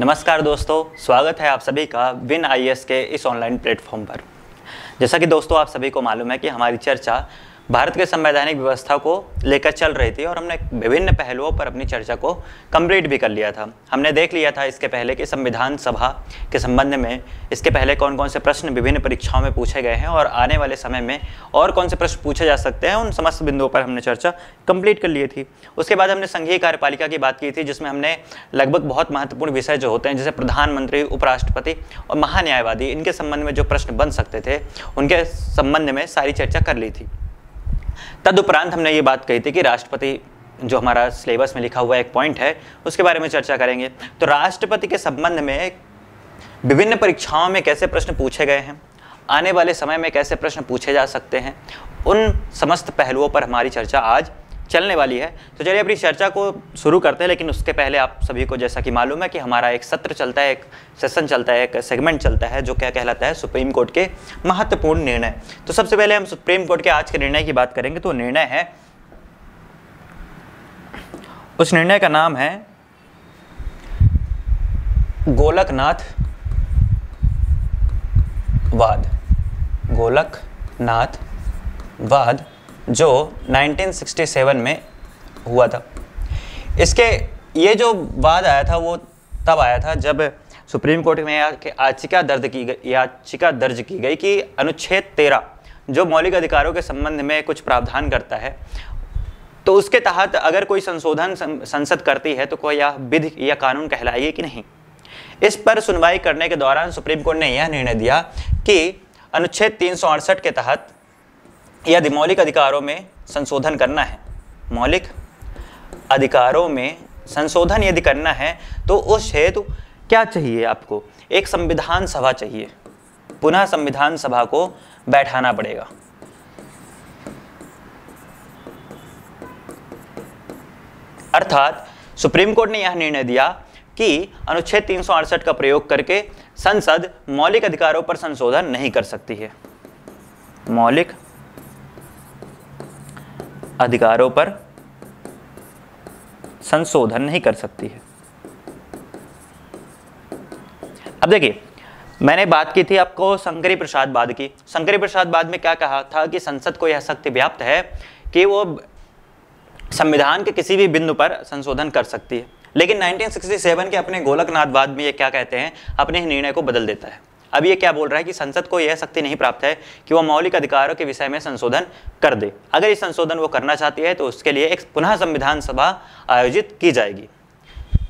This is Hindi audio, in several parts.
नमस्कार दोस्तों, स्वागत है आप सभी का विन आई के इस ऑनलाइन प्लेटफॉर्म पर। जैसा कि दोस्तों, आप सभी को मालूम है कि हमारी चर्चा भारत के संवैधानिक व्यवस्था को लेकर चल रही थी और हमने विभिन्न पहलुओं पर अपनी चर्चा को कंप्लीट भी कर लिया था। हमने देख लिया था इसके पहले कि संविधान सभा के संबंध में इसके पहले कौन कौन से प्रश्न विभिन्न परीक्षाओं में पूछे गए हैं और आने वाले समय में और कौन से प्रश्न पूछे जा सकते हैं, उन समस्त बिंदुओं पर हमने चर्चा कंप्लीट कर ली थी। उसके बाद हमने संघीय कार्यपालिका की बात की थी, जिसमें हमने लगभग बहुत महत्वपूर्ण विषय जो होते हैं, जैसे प्रधानमंत्री, उपराष्ट्रपति और महान्यायवादी, इनके संबंध में जो प्रश्न बन सकते थे, उनके संबंध में सारी चर्चा कर ली थी। तदुपरांत हमने ये बात कही थी कि राष्ट्रपति, जो हमारा सिलेबस में लिखा हुआ एक पॉइंट है, उसके बारे में चर्चा करेंगे। तो राष्ट्रपति के संबंध में विभिन्न परीक्षाओं में कैसे प्रश्न पूछे गए हैं, आने वाले समय में कैसे प्रश्न पूछे जा सकते हैं, उन समस्त पहलुओं पर हमारी चर्चा आज चलने वाली है। तो चलिए अपनी चर्चा को शुरू करते हैं, लेकिन उसके पहले आप सभी को जैसा कि मालूम है कि हमारा एक सत्र चलता है, एक सेशन चलता है, एक सेगमेंट चलता है, जो क्या कहलाता है, सुप्रीम कोर्ट के महत्वपूर्ण निर्णय। तो सबसे पहले हम सुप्रीम कोर्ट के आज के निर्णय की बात करेंगे तो निर्णय है, उस निर्णय का नाम है, गोलकनाथ वाद। गोलकनाथ वाद जो 1967 में हुआ था। इसके ये जो वाद आया था, वो तब आया था जब सुप्रीम कोर्ट में याचिका दर्ज की गई, याचिका दर्ज की गई कि अनुच्छेद तेरह, जो मौलिक अधिकारों के संबंध में कुछ प्रावधान करता है तो उसके तहत अगर कोई संशोधन संसद करती है तो कोई यह विधि या कानून कहलाएगी कि नहीं? इस पर सुनवाई करने के दौरान सुप्रीम कोर्ट ने यह निर्णय दिया कि अनुच्छेद तीन सौ अड़सठ के तहत यदि मौलिक अधिकारों में संशोधन करना है, मौलिक अधिकारों में संशोधन यदि करना है तो उस हेतु क्या चाहिए आपको? एक संविधान सभा चाहिए। पुनः संविधान सभा को बैठाना पड़ेगा। अर्थात, सुप्रीम कोर्ट ने यह निर्णय दिया कि अनुच्छेद तीन सौ अड़सठ का प्रयोग करके संसद मौलिक अधिकारों पर संशोधन नहीं कर सकती है। मौलिक अधिकारों पर संशोधन नहीं कर सकती है। अब देखिए, मैंने बात की थी आपको शंकरी प्रसाद बाद की। शंकरी प्रसाद बाद में क्या कहा था कि संसद को यह शक्ति व्याप्त है कि वो संविधान के किसी भी बिंदु पर संशोधन कर सकती है। लेकिन 1967 के अपने गोलकनाथ बाद में ये क्या कहते हैं, अपने ही निर्णय को बदल देता है। अब ये क्या बोल रहा है कि संसद को यह शक्ति नहीं प्राप्त है कि वो मौलिक अधिकारों के विषय में संशोधन कर दे। अगर ये संशोधन वो करना चाहती है तो उसके लिए एक पुनः संविधान सभा आयोजित की जाएगी।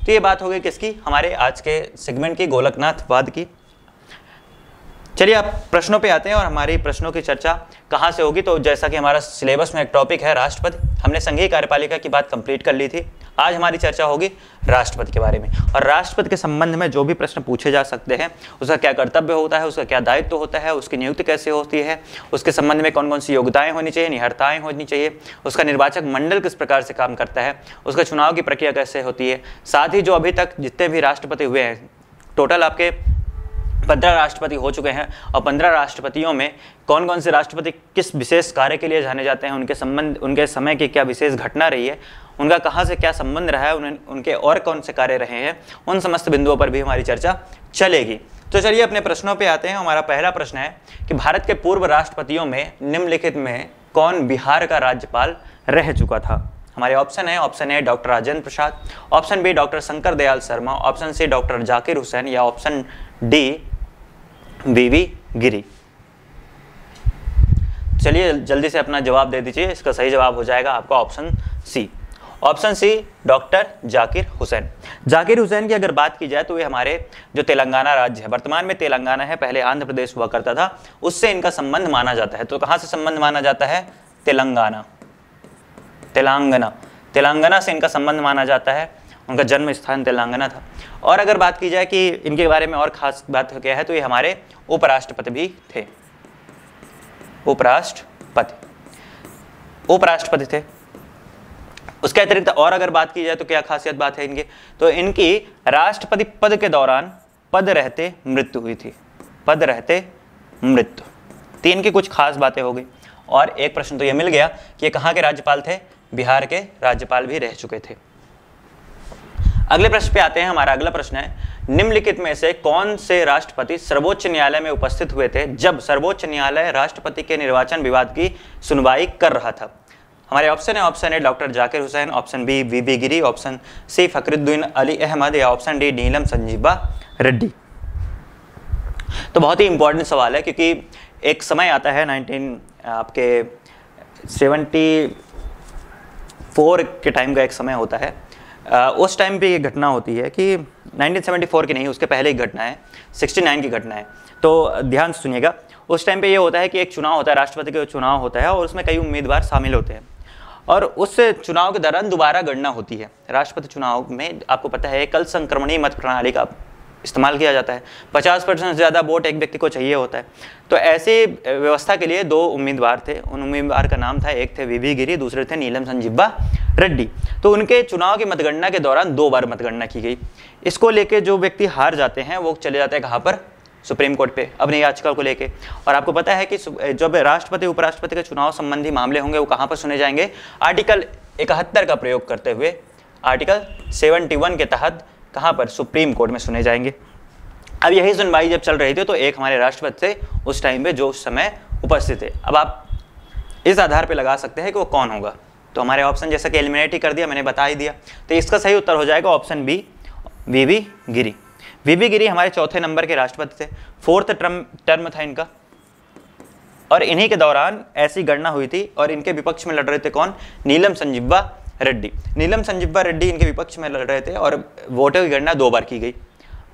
तो ये बात हो गई किसकी? हमारे आज के सेगमेंट की, गोलकनाथ वाद की। चलिए आप प्रश्नों पे आते हैं और हमारी प्रश्नों की चर्चा कहाँ से होगी? तो जैसा कि हमारा सिलेबस में एक टॉपिक है, राष्ट्रपति। हमने संघीय कार्यपालिका की बात कंप्लीट कर ली थी। आज हमारी चर्चा होगी राष्ट्रपति के बारे में। और राष्ट्रपति के संबंध में जो भी प्रश्न पूछे जा सकते हैं, उसका क्या कर्तव्य होता है, उसका क्या दायित्व तो होता है, उसकी नियुक्ति कैसे होती है, उसके संबंध में कौन कौन सी योग्यताएँ होनी चाहिए, निहरताएँ होनी चाहिए, उसका निर्वाचक मंडल किस प्रकार से काम करता है, उसका चुनाव की प्रक्रिया कैसे होती है, साथ ही जो अभी तक जितने भी राष्ट्रपति हुए हैं टोटल आपके पंद्रह राष्ट्रपति हो चुके हैं और पंद्रह राष्ट्रपतियों में कौन कौन से राष्ट्रपति किस विशेष कार्य के लिए जाने जाते हैं, उनके संबंध, उनके समय की क्या विशेष घटना रही है, उनका कहाँ से क्या संबंध रहा है, उन्हें, उनके और कौन से कार्य रहे हैं, उन समस्त बिंदुओं पर भी हमारी चर्चा चलेगी। तो चलिए अपने प्रश्नों पे आते हैं। हमारा पहला प्रश्न है कि भारत के पूर्व राष्ट्रपतियों में निम्नलिखित में कौन बिहार का राज्यपाल रह चुका था? हमारे ऑप्शन है, option A doctor Rajendra Prasad, option B doctor Shankar Dayal Sharma, option C doctor Zakir Hussain या ऑप्शन डी वीवी गिरी। चलिए, जल्दी से अपना जवाब दे दीजिए, इसका सही जवाब हो जाएगा आपका option C option C doctor Zakir Hussain. Zakir Hussain की अगर बात की जाए तो ये हमारे जो तेलंगाना राज्य है, वर्तमान में तेलंगाना है, पहले आंध्र प्रदेश हुआ करता था, उससे इनका संबंध माना जाता है। तो कहाँ से संबंध माना जाता है? तेलंगाना। तेलंगाना। तेलंगाना से इनका संबंध माना जाता है। उनका जन्म स्थान तेलंगाना था। और अगर बात की जाए कि इनके बारे में और खास बात क्या है तो ये हमारे उपराष्ट्रपति भी थे। उपराष्ट्रपति। उपराष्ट्रपति थे। उसके अतिरिक्त और अगर बात की जाए तो क्या खासियत बात है इनकी? तो इनकी राष्ट्रपति पद के दौरान पद रहते मृत्यु हुई थी। पद रहते मृत्यु। तीन की कुछ खास बातें हो गई। और एक प्रश्न तो ये मिल गया कि ये कहाँ के राज्यपाल थे? बिहार के राज्यपाल भी रह चुके थे। अगले प्रश्न पे आते हैं, हमारा अगला प्रश्न है, निम्नलिखित में से कौन से राष्ट्रपति सर्वोच्च न्यायालय में उपस्थित हुए थे जब सर्वोच्च न्यायालय राष्ट्रपति के निर्वाचन विवाद की सुनवाई कर रहा था? हमारे ऑप्शन है option A doctor Zakir Hussain option B V B Giri option C Fakhruddin Ali Ahmed, या ऑप्शन डी नीलम संजीवा रेड्डी। तो बहुत ही इंपॉर्टेंट सवाल है, क्योंकि एक समय आता है 19 आपके 74 के टाइम का एक समय होता है। उस टाइम पे ये घटना होती है कि 1974 की नहीं, उसके पहले ही घटना है 69 की घटना है। तो ध्यान सुनिएगा, उस टाइम पे ये होता है कि एक चुनाव होता है, राष्ट्रपति का चुनाव होता है और उसमें कई उम्मीदवार शामिल होते हैं। और उस चुनाव के दौरान दोबारा गणना होती है। राष्ट्रपति चुनाव में आपको पता है, कल संक्रमणीय मत प्रणाली का इस्तेमाल किया जाता है। 50 परसेंट से ज़्यादा वोट एक व्यक्ति को चाहिए होता है। तो ऐसी व्यवस्था के लिए दो उम्मीदवार थे। उन उम्मीदवार का नाम था, एक थे वी गिरी, दूसरे थे नीलम संजीवा रेड्डी। तो उनके चुनाव की मतगणना के दौरान दो बार मतगणना की गई। इसको लेके जो व्यक्ति हार जाते हैं, वो चले जाते हैं कहाँ पर? सुप्रीम कोर्ट पे। अपनी याचिका को लेके। और आपको पता है कि जब राष्ट्रपति, उपराष्ट्रपति के चुनाव संबंधी मामले होंगे, वो कहाँ पर सुने जाएँगे? आर्टिकल इकहत्तर का प्रयोग करते हुए, आर्टिकल 71 के तहत कहाँ पर सुप्रीम कोर्ट में सुने जाएँगे। अब यही सुनवाई जब चल रही थी तो एक हमारे राष्ट्रपति थे, उस टाइम पे जो उस समय उपस्थित थे। अब आप इस आधार पे लगा सकते हैं कि वो कौन होगा। तो हमारे ऑप्शन जैसा कि एलिमिनेट ही कर दिया, मैंने बता ही दिया। तो इसका सही उत्तर हो जाएगा option B V Giri V Giri हमारे चौथे नंबर के राष्ट्रपति थे। फोर्थ टर्म टर्म था इनका। और इन्हीं के दौरान ऐसी गणना हुई थी और इनके विपक्ष में लड़ रहे थे कौन? नीलम संजीवा रेड्डी। नीलम संजीवा रेड्डी इनके विपक्ष में लड़ रहे थे और वोटों की गणना दो बार की गई।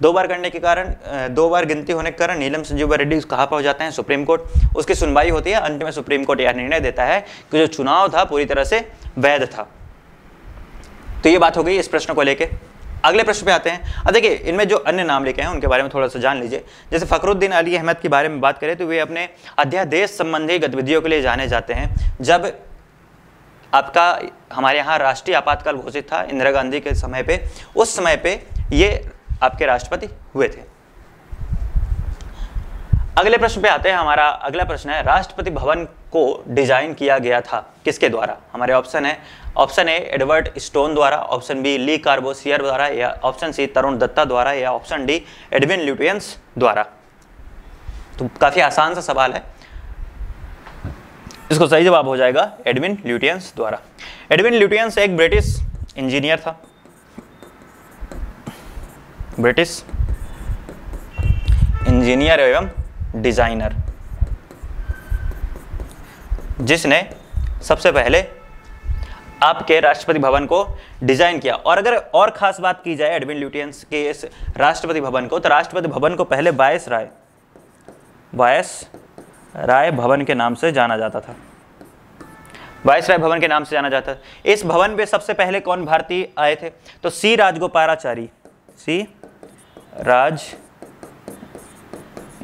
दो बार करने के कारण दो बार गिनती होने के कारण नीलम संजीवा रेड्डी कहाँ पहुँच जाते हैं? Supreme court. उसकी सुनवाई होती है। अंत में सुप्रीम कोर्ट यह निर्णय देता है कि जो चुनाव था, पूरी तरह से वैध था। तो ये बात हो गई इस प्रश्न को लेकर अगले प्रश्न पे आते हैं। अब देखिए, इनमें जो अन्य नाम लिखे हैं, उनके बारे में थोड़ा सा जान लीजिए। जैसे फखरुद्दीन अली अहमद के बारे में बात करें तो वे अपने अध्यादेश संबंधी गतिविधियों के लिए जाने जाते हैं। जब आपका, हमारे यहाँ राष्ट्रीय आपातकाल घोषित था इंदिरा गांधी के समय पे, उस समय पे ये आपके राष्ट्रपति हुए थे। अगले प्रश्न पे आते हैं। हमारा अगला प्रश्न है, राष्ट्रपति भवन को डिज़ाइन किया गया था किसके द्वारा? हमारे ऑप्शन है, ऑप्शन ए, एडवर्ड स्टोन द्वारा, ऑप्शन बी, ली कार्बोसियर द्वारा, या ऑप्शन सी, तरुण दत्ता द्वारा, या ऑप्शन डी, एडविन ल्यूटियंस द्वारा। तो काफ़ी आसान सा सवाल है। इसको सही जवाब हो जाएगा, एडविन ल्यूटियंस द्वारा। एडविन ल्यूटियंस एक ब्रिटिश इंजीनियर था। ब्रिटिश इंजीनियर एवं डिज़ाइनर। जिसने सबसे पहले आपके राष्ट्रपति भवन को डिज़ाइन किया। और अगर और खास बात की जाए एडविन ल्यूटियंस के इस राष्ट्रपति भवन को तो राष्ट्रपति भवन को पहले बायस राय बायस राय भवन के नाम से जाना जाता था। वायस राय भवन के नाम से जाना जाता था। इस भवन पे सबसे पहले कौन भारतीय आए थे? तो सी राजगोपालाचारी। सी, राज,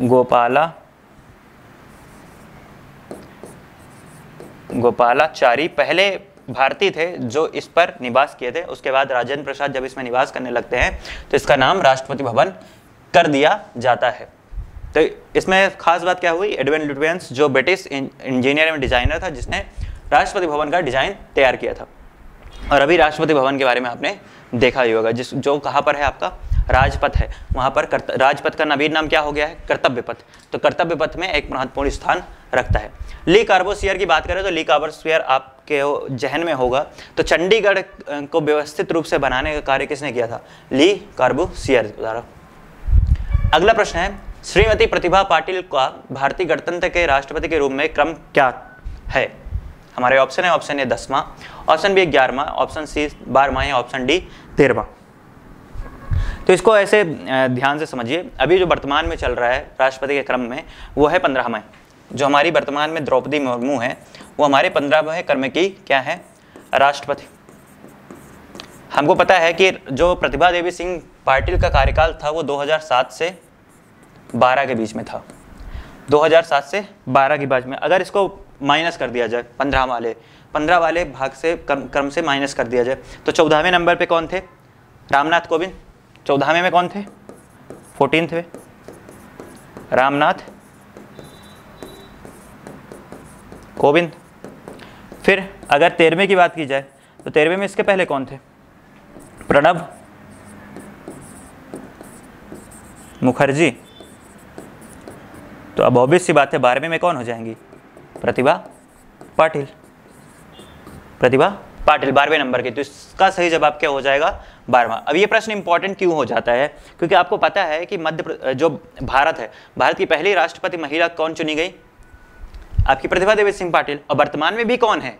गोपाला, गोपालाचारी, पहले भारतीय थे जो इस पर निवास किए थे। उसके बाद राजेंद्र प्रसाद जब इसमें निवास करने लगते हैं तो इसका नाम राष्ट्रपति भवन कर दिया जाता है। तो इसमें खास बात क्या हुई? एडविन लुटवेंस जो ब्रिटिश इंजीनियर एवं डिज़ाइनर था, जिसने राष्ट्रपति भवन का डिज़ाइन तैयार किया था। और अभी राष्ट्रपति भवन के बारे में आपने देखा ही होगा, जिस, जो कहाँ पर है आपका? राजपथ है। वहाँ पर राजपथ का नवीन नाम क्या हो गया है? कर्तव्य पथ। तो कर्तव्य पथ में एक महत्वपूर्ण स्थान रखता है। ली कार्बोसियर की बात करें तो ली कार्बोसियर आपके जहन में होगा। तो चंडीगढ़ को व्यवस्थित रूप से बनाने का कार्य किसने किया था? ली कार्बोसियर द्वारा। अगला प्रश्न है, श्रीमती प्रतिभा पाटिल का भारतीय गणतंत्र के राष्ट्रपति के रूप में क्रम क्या है? हमारे ऑप्शन है ऑप्शन ए दसवां ऑप्शन बी ग्यारहवा ऑप्शन सी बारहवा या ऑप्शन डी तेरहवा। तो इसको ऐसे ध्यान से समझिए। अभी जो वर्तमान में चल रहा है, राष्ट्रपति के क्रम में, वो है पंद्रह पंद्रहवा। जो हमारी वर्तमान में द्रौपदी मुर्मू है, वो हमारे पंद्रहवें क्रम की क्या है? राष्ट्रपति। हमको पता है कि जो प्रतिभा देवी सिंह पाटिल का कार्यकाल था, वो 2007 से 12 के बीच में था। 2007 से 12 के बीच में। अगर इसको माइनस कर दिया जाए 15 वाले। 15 वाले भाग से क्रम से माइनस कर दिया जाए। तो चौदहवें नंबर पे कौन थे? रामनाथ कोविंद। चौदहवें में कौन थे? फोर्टीन थे। रामनाथ कोविंद। फिर अगर तेरहवें की बात की जाए तो तेरहवें में इसके पहले कौन थे? प्रणब मुखर्जी। तो अब ऑब्वियस सी बात है, बारहवीं में कौन हो जाएँगी? प्रतिभा पाटिल। प्रतिभा पाटिल, बारहवें नंबर की। तो इसका सही जवाब क्या हो जाएगा? बारहवा। अब ये प्रश्न इंपॉर्टेंट क्यों हो जाता है? क्योंकि आपको पता है कि मध्य जो भारत है, भारत की पहली राष्ट्रपति महिला कौन चुनी गई? आपकी प्रतिभा देवी सिंह पाटिल। और वर्तमान में भी कौन है?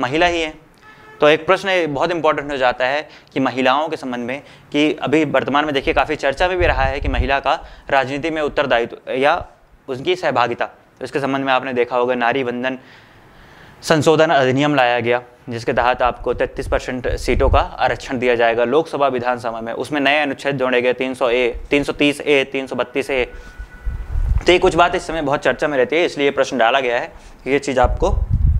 महिला ही है। तो एक प्रश्न बहुत इंपॉर्टेंट हो जाता है कि महिलाओं के संबंध में, कि अभी वर्तमान में देखिए, काफ़ी चर्चा में भी रहा है कि महिला का राजनीति में उत्तरदायित्व या उसकी सहभागिता। तो इसके संबंध में आपने देखा होगा, नारी बंधन संशोधन अधिनियम लाया गया, जिसके तहत आपको 33 परसेंट सीटों का आरक्षण दिया जाएगा। लोकसभा विधानसभा में उसमें नए अनुच्छेद जोड़े गए 300 ए 330 ए 332 ए। तो ये कुछ बात इस समय बहुत चर्चा में रहती है, इसलिए प्रश्न डाला गया है ये चीज़ आपको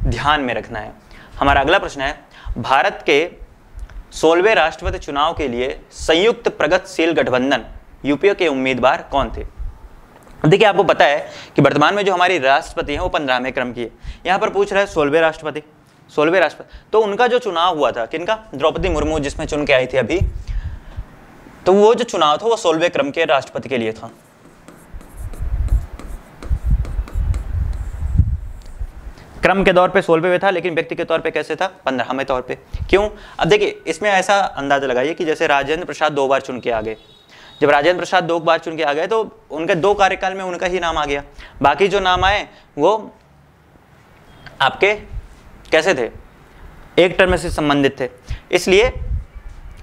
ध्यान में रखना है। हमारा अगला प्रश्न है, भारत के सोलहवें राष्ट्रपति चुनाव के लिए संयुक्त प्रगतिशील गठबंधन, यूपीए के उम्मीदवार कौन थे? देखिए, आपको पता है कि वर्तमान में जो हमारी राष्ट्रपति हैं, वो पंद्रहवें क्रम की है। यहाँ पर पूछ रहा है सोलहवें राष्ट्रपति सोलहवें राष्ट्रपति। तो उनका जो चुनाव हुआ था, किनका? द्रौपदी मुर्मू, जिसमें चुन के आई थी अभी। तो वो जो चुनाव था, वो सोलहवें क्रम के राष्ट्रपति के लिए था। क्रम के तौर पे सोलहवें था, लेकिन व्यक्ति के तौर पे कैसे था? पंद्रहवें तौर पे। क्यों? अब देखिए, इसमें ऐसा अंदाज़ा लगाइए कि जैसे राजेंद्र प्रसाद दो बार चुन के आ गए। जब राजेंद्र प्रसाद दो बार चुन के आ गए तो उनके दो कार्यकाल में उनका ही नाम आ गया। बाकी जो नाम आए, वो आपके कैसे थे? एक टर्म से संबंधित थे। इसलिए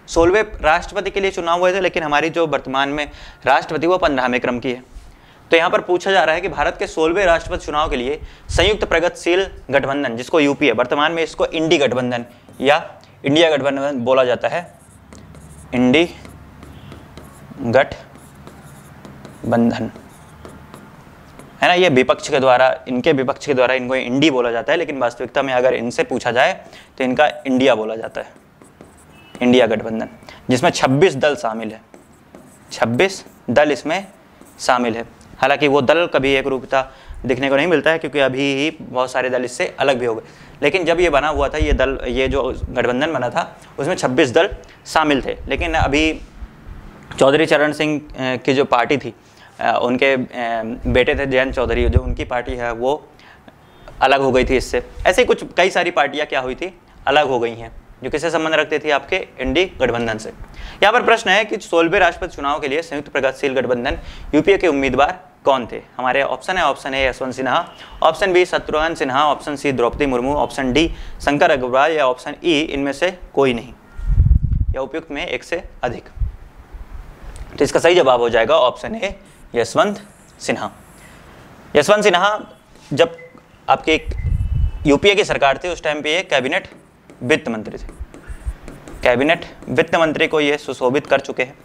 सोलहवें राष्ट्रपति के लिए चुनाव हुए थे, लेकिन हमारी जो वर्तमान में राष्ट्रपति, वो पंद्रहवें क्रम की है। तो यहाँ पर पूछा जा रहा है कि भारत के सोलहवें राष्ट्रपति चुनाव के लिए संयुक्त प्रगतिशील गठबंधन, जिसको यूपी है, वर्तमान में इसको इंडी गठबंधन या इंडिया गठबंधन बोला जाता है। इंडी गठबंधन है ना, ये विपक्ष के द्वारा, इनके विपक्ष के द्वारा इनको इंडी बोला जाता है, लेकिन वास्तविकता में अगर इनसे पूछा जाए तो इनका इंडिया बोला जाता है। इंडिया गठबंधन, जिसमें 26 दल शामिल है। 26 दल इसमें शामिल है। हालाँकि वो दल कभी एक रूपता दिखने को नहीं मिलता है, क्योंकि अभी ही बहुत सारे दल इससे अलग भी हो गए। लेकिन जब ये बना हुआ था, ये दल, ये जो गठबंधन बना था, उसमें 26 दल शामिल थे। लेकिन अभी चौधरी चरण सिंह की जो पार्टी थी उनके बेटे थे जयंत चौधरी जो उनकी पार्टी है वो अलग हो गई थी इससे। ऐसे कुछ कई सारी पार्टियाँ क्या हुई थी अलग हो गई हैं जो किससे संबंध रखते थे आपके इंडी गठबंधन से। यहाँ पर प्रश्न है कि सोलहवें राष्ट्रपति चुनाव के लिए संयुक्त प्रगतिशील गठबंधन यूपीए के उम्मीदवार कौन थे? हमारे ऑप्शन है option A Yashwant Sinha option B Shatrughan Sinha option C Draupadi Murmu option D Shankar Agarwal या ऑप्शन ई e, इनमें से कोई नहीं। या उपयुक्त में एक से अधिक। तो इसका सही जवाब हो जाएगा ऑप्शन ए यशवंत सिन्हा यशवंत सिन्हा जब आपके एक यूपीए की सरकार थी, उस टाइम पे ये कैबिनेट वित्त मंत्री थे। कैबिनेट वित्त मंत्री को ये सुशोभित कर चुके हैं।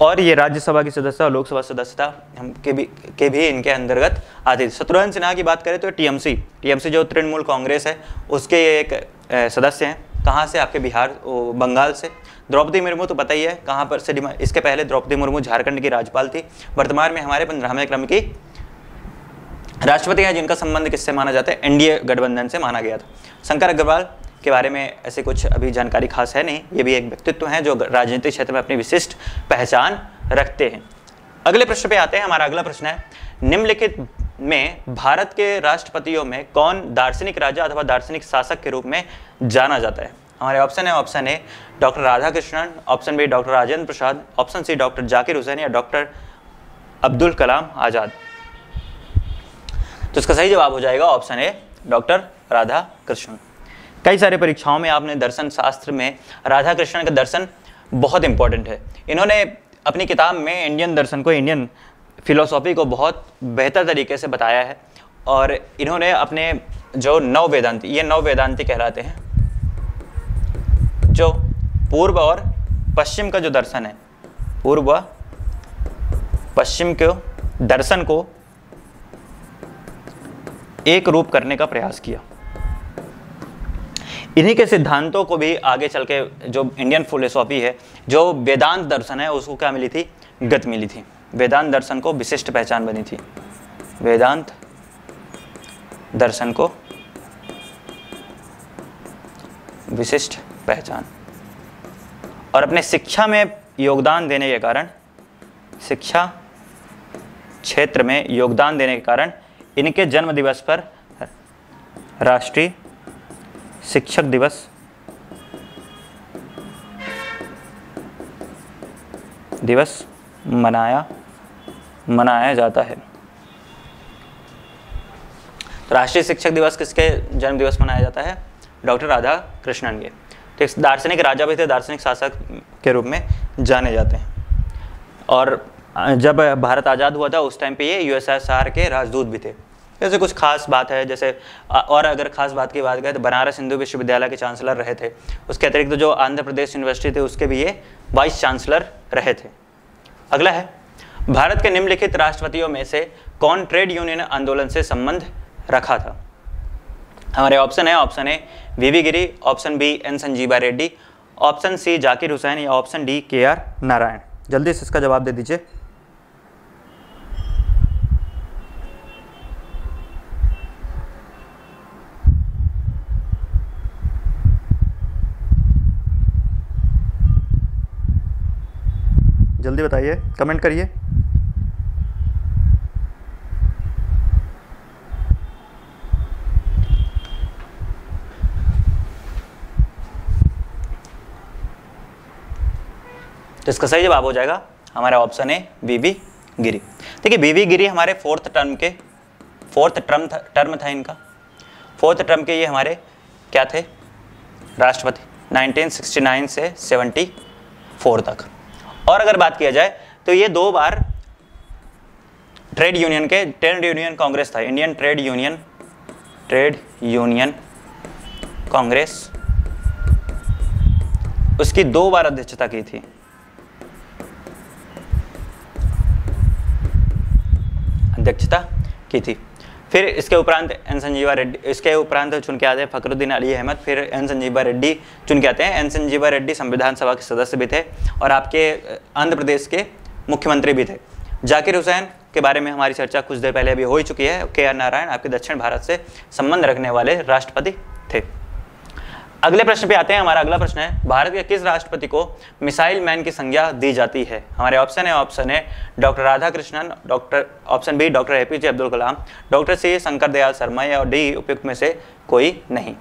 और ये राज्यसभा की सदस्यता और लोकसभा सदस्यता, हम के भी के भी इनके अंतर्गत आती थी। शत्रुघ्न सिन्हा की बात करें तो टीएमसी टीएमसी जो तृणमूल कांग्रेस है, उसके एक सदस्य हैं। कहाँ से? आपके बिहार बंगाल से। द्रौपदी मुर्मू तो पता ही है कहाँ पर से इसके पहले द्रौपदी मुर्मू झारखंड की राज्यपाल थी। वर्तमान में हमारे पंद्रहवें क्रम की राष्ट्रपति हैं जिनका संबंध किससे माना जाता है? एनडीए गठबंधन से माना गया था। शंकर अग्रवाल के बारे में ऐसे कुछ अभी जानकारी खास है नहीं, ये भी एक व्यक्तित्व है जो राजनीतिक क्षेत्र में अपनी विशिष्ट पहचान रखते हैं। अगले प्रश्न पे आते हैं, हमारा अगला प्रश्न है, निम्नलिखित में भारत के राष्ट्रपतियों में कौन दार्शनिक राजा अथवा दार्शनिक शासक के रूप में जाना जाता है? हमारे ऑप्शन है option A doctor Radha Krishnan option B doctor Rajendra Prasad option C doctor Zakir Hussain या डॉक्टर अब्दुल कलाम आज़ाद। तो इसका सही जवाब हो जाएगा option A doctor Radha Krishnan कई सारे परीक्षाओं में आपने दर्शन शास्त्र में राधा कृष्णन का दर्शन बहुत इंपॉर्टेंट है। इन्होंने अपनी किताब में इंडियन दर्शन को इंडियन फिलोसॉफी को बहुत बेहतर तरीके से बताया है और इन्होंने अपने जो नव वेदांति, ये नव वेदांति कहलाते हैं जो पूर्व और पश्चिम का जो दर्शन है, पूर्व पश्चिम के दर्शन को एक रूप करने का प्रयास किया। इन्हीं के सिद्धांतों को भी आगे चल के जो इंडियन फिलोसॉफी है, जो वेदांत दर्शन है, उसको क्या मिली थी? गत मिली थी। वेदांत दर्शन को विशिष्ट पहचान बनी थी। वेदांत दर्शन को विशिष्ट पहचान। और अपने शिक्षा में योगदान देने के कारण, शिक्षा क्षेत्र में योगदान देने के कारण इनके जन्म दिवस पर राष्ट्रीय शिक्षक दिवस दिवस मनाया मनाया जाता है। तो राष्ट्रीय शिक्षक दिवस किसके जन्म दिवस मनाया जाता है? डॉक्टर राधा कृष्णन के। एक दार्शनिक राजा भी थे, दार्शनिक शासक के रूप में जाने जाते हैं। और जब भारत आज़ाद हुआ था, उस टाइम पे ये यूएसएसआर के राजदूत भी थे। जैसे कुछ खास बात है, जैसे और अगर खास बात की बात करें तो बनारस हिंदू विश्वविद्यालय के चांसलर रहे थे। उसके अतिरिक्त तो जो आंध्र प्रदेश यूनिवर्सिटी थे, उसके भी ये वाइस चांसलर रहे थे। अगला है, भारत के निम्नलिखित राष्ट्रपतियों में से कौन ट्रेड यूनियन आंदोलन से संबंध रखा था? हमारे ऑप्शन है option A V V Giri option B N Sanjiva Reddy option C Zakir Hussain, या option D K R Narayan. जल्दी से इसका जवाब दे दीजिए। जल्दी बताइए कमेंट करिए। तो इसका सही जवाब हो जाएगा हमारा ऑप्शन है बीबी गिरी देखिए बीबी गिरी हमारे फोर्थ टर्म के फोर्थ टर्म था टर्म था इनका. फोर्थ टर्म के ये हमारे क्या थे? राष्ट्रपति 1969 से 74 तक. और अगर बात किया जाए तो ये दो बार ट्रेड यूनियन के ट्रेड यूनियन कांग्रेस था Indian trade union trade union congress उसकी दो बार अध्यक्षता की थी। अध्यक्षता की थी। फिर इसके उपरांत एन संजीवा रेड्डी, इसके उपरांत चुन के आते हैं फकरुद्दीन अली अहमद, फिर एन संजीवा रेड्डी चुन के आते हैं। एन संजीवा रेड्डी संविधान सभा के सदस्य भी थे और आपके आंध्र प्रदेश के मुख्यमंत्री भी थे। जाकिर हुसैन के बारे में हमारी चर्चा कुछ देर पहले अभी हो ही चुकी है। के आर नारायण आपके दक्षिण भारत से संबंध रखने वाले राष्ट्रपति थे। अगले प्रश्न पे आते हैं, हमारा अगला प्रश्न है, भारत के किस राष्ट्रपति को मिसाइल मैन की संज्ञा दी जाती है? हमारे ऑप्शन है ऑप्शन है doctor Radha Krishnan doctor option B doctor A P J Abdul Kalam, doctor C Shankar Dayal Sharma या डी उपयुक्त में से कोई नहीं।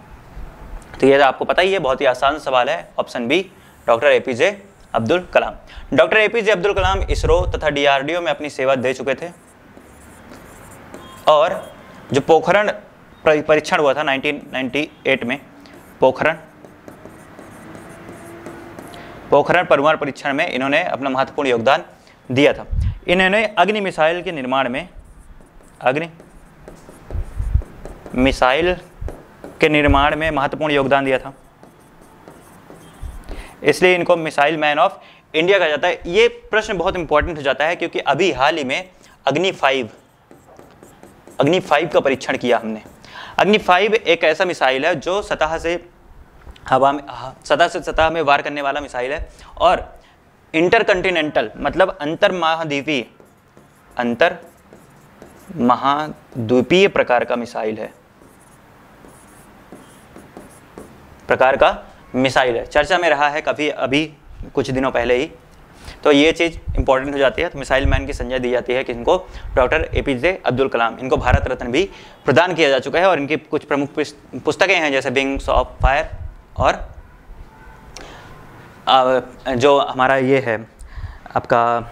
तो ये आपको पता ही है, बहुत ही आसान सवाल है option B doctor A P J Abdul Kalam. Doctor A P J Abdul Kalam ISRO तथा डीआरडीओ में अपनी सेवा दे चुके थे। और जो पोखरण परीक्षण हुआ था 1998 में पोखरण। पोखरण परमाणु परीक्षण में इन्होंने अपना महत्वपूर्ण योगदान दिया था। इन्होंने अग्नि मिसाइल के निर्माण में, अग्नि मिसाइल के निर्माण में महत्वपूर्ण योगदान दिया था। इसलिए इनको मिसाइल मैन ऑफ़ इंडिया कहा जाता है। ये प्रश्न बहुत इंपॉर्टेंट हो जाता है क्योंकि अभी हाल ही में अग्नि फाइव अग्नि फाइव का परीक्षण किया हमने। अग्नि फाइव एक ऐसा मिसाइल है जो सतह से हवा में सतह से सतह में वार करने वाला मिसाइल है और इंटरकंटिनेंटल मतलब अंतर महाद्वीपीय अंतर महाद्वीपीय प्रकार का मिसाइल है। प्रकार का मिसाइल है। चर्चा में रहा है कभी, अभी कुछ दिनों पहले ही। तो ये चीज़ इंपॉर्टेंट हो जाती है। तो मिसाइल मैन की संज्ञा दी जाती है कि इनको doctor A P J Abdul Kalam, इनको भारत रत्न भी प्रदान किया जा चुका है और इनकी कुछ प्रमुख पुस्तकें हैं, जैसे बिंग्स ऑफ़ फायर और जो हमारा ये है, आपका,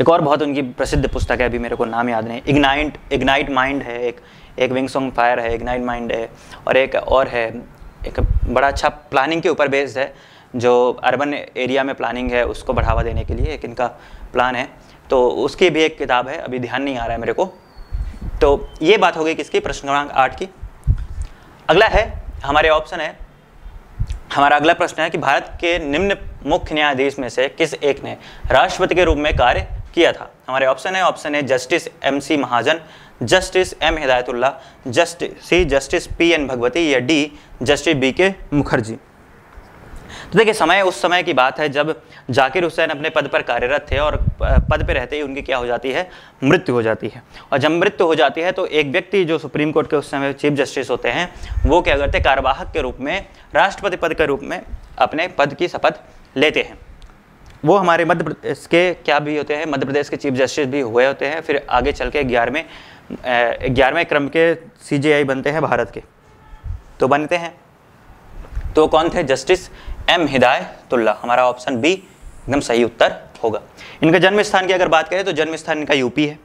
एक और बहुत उनकी प्रसिद्ध पुस्तक है, अभी मेरे को नाम याद नहीं इग्नाइट इग्नाइट माइंड है एक एक विंग्स ऑन फायर है इग्नाइट माइंड है और एक और है, एक बड़ा अच्छा प्लानिंग के ऊपर बेस्ड है। जो अर्बन एरिया में प्लानिंग है, उसको बढ़ावा देने के लिए एक इनका प्लान है। तो उसकी भी एक किताब है, अभी ध्यान नहीं आ रहा है मेरे को। तो ये बात हो गई किसकी? प्रश्न क्रमांक आठ की। अगला है, हमारे ऑप्शन है। हमारा अगला प्रश्न है कि भारत के निम्न मुख्य न्यायाधीश में से किस एक ने राष्ट्रपति के रूप में कार्य किया था? हमारे ऑप्शन है ऑप्शन है justice M C Mahajan, justice M Hidayatullah justice C justice P N Bhagwati या डी जस्टिस बी के मुखर्जी। तो देखिए, समय उस समय की बात है जब जाकिर हुसैन अपने पद पर कार्यरत थे और पद पर रहते ही उनकी क्या हो जाती है? मृत्यु हो जाती है। और जब मृत्यु हो जाती है तो एक व्यक्ति जो सुप्रीम कोर्ट के उस समय चीफ जस्टिस होते हैं, वो क्या करते हैं? कार्यवाहक के रूप में, राष्ट्रपति पद के रूप में अपने पद की शपथ लेते हैं। वो हमारे मध्य प्रदेश के क्या भी होते हैं? मध्य प्रदेश के चीफ जस्टिस भी हुए होते हैं, फिर आगे चल के ग्यारहवें ग्यारहवें क्रम के सीजेआई बनते हैं भारत के। तो बनते हैं। तो कौन थे? जस्टिस एम हिदायतुल्ला हमारा ऑप्शन बी, एकदम सही उत्तर होगा। इनका जन्म स्थान की अगर बात करें तो जन्म स्थान इनका यूपी है।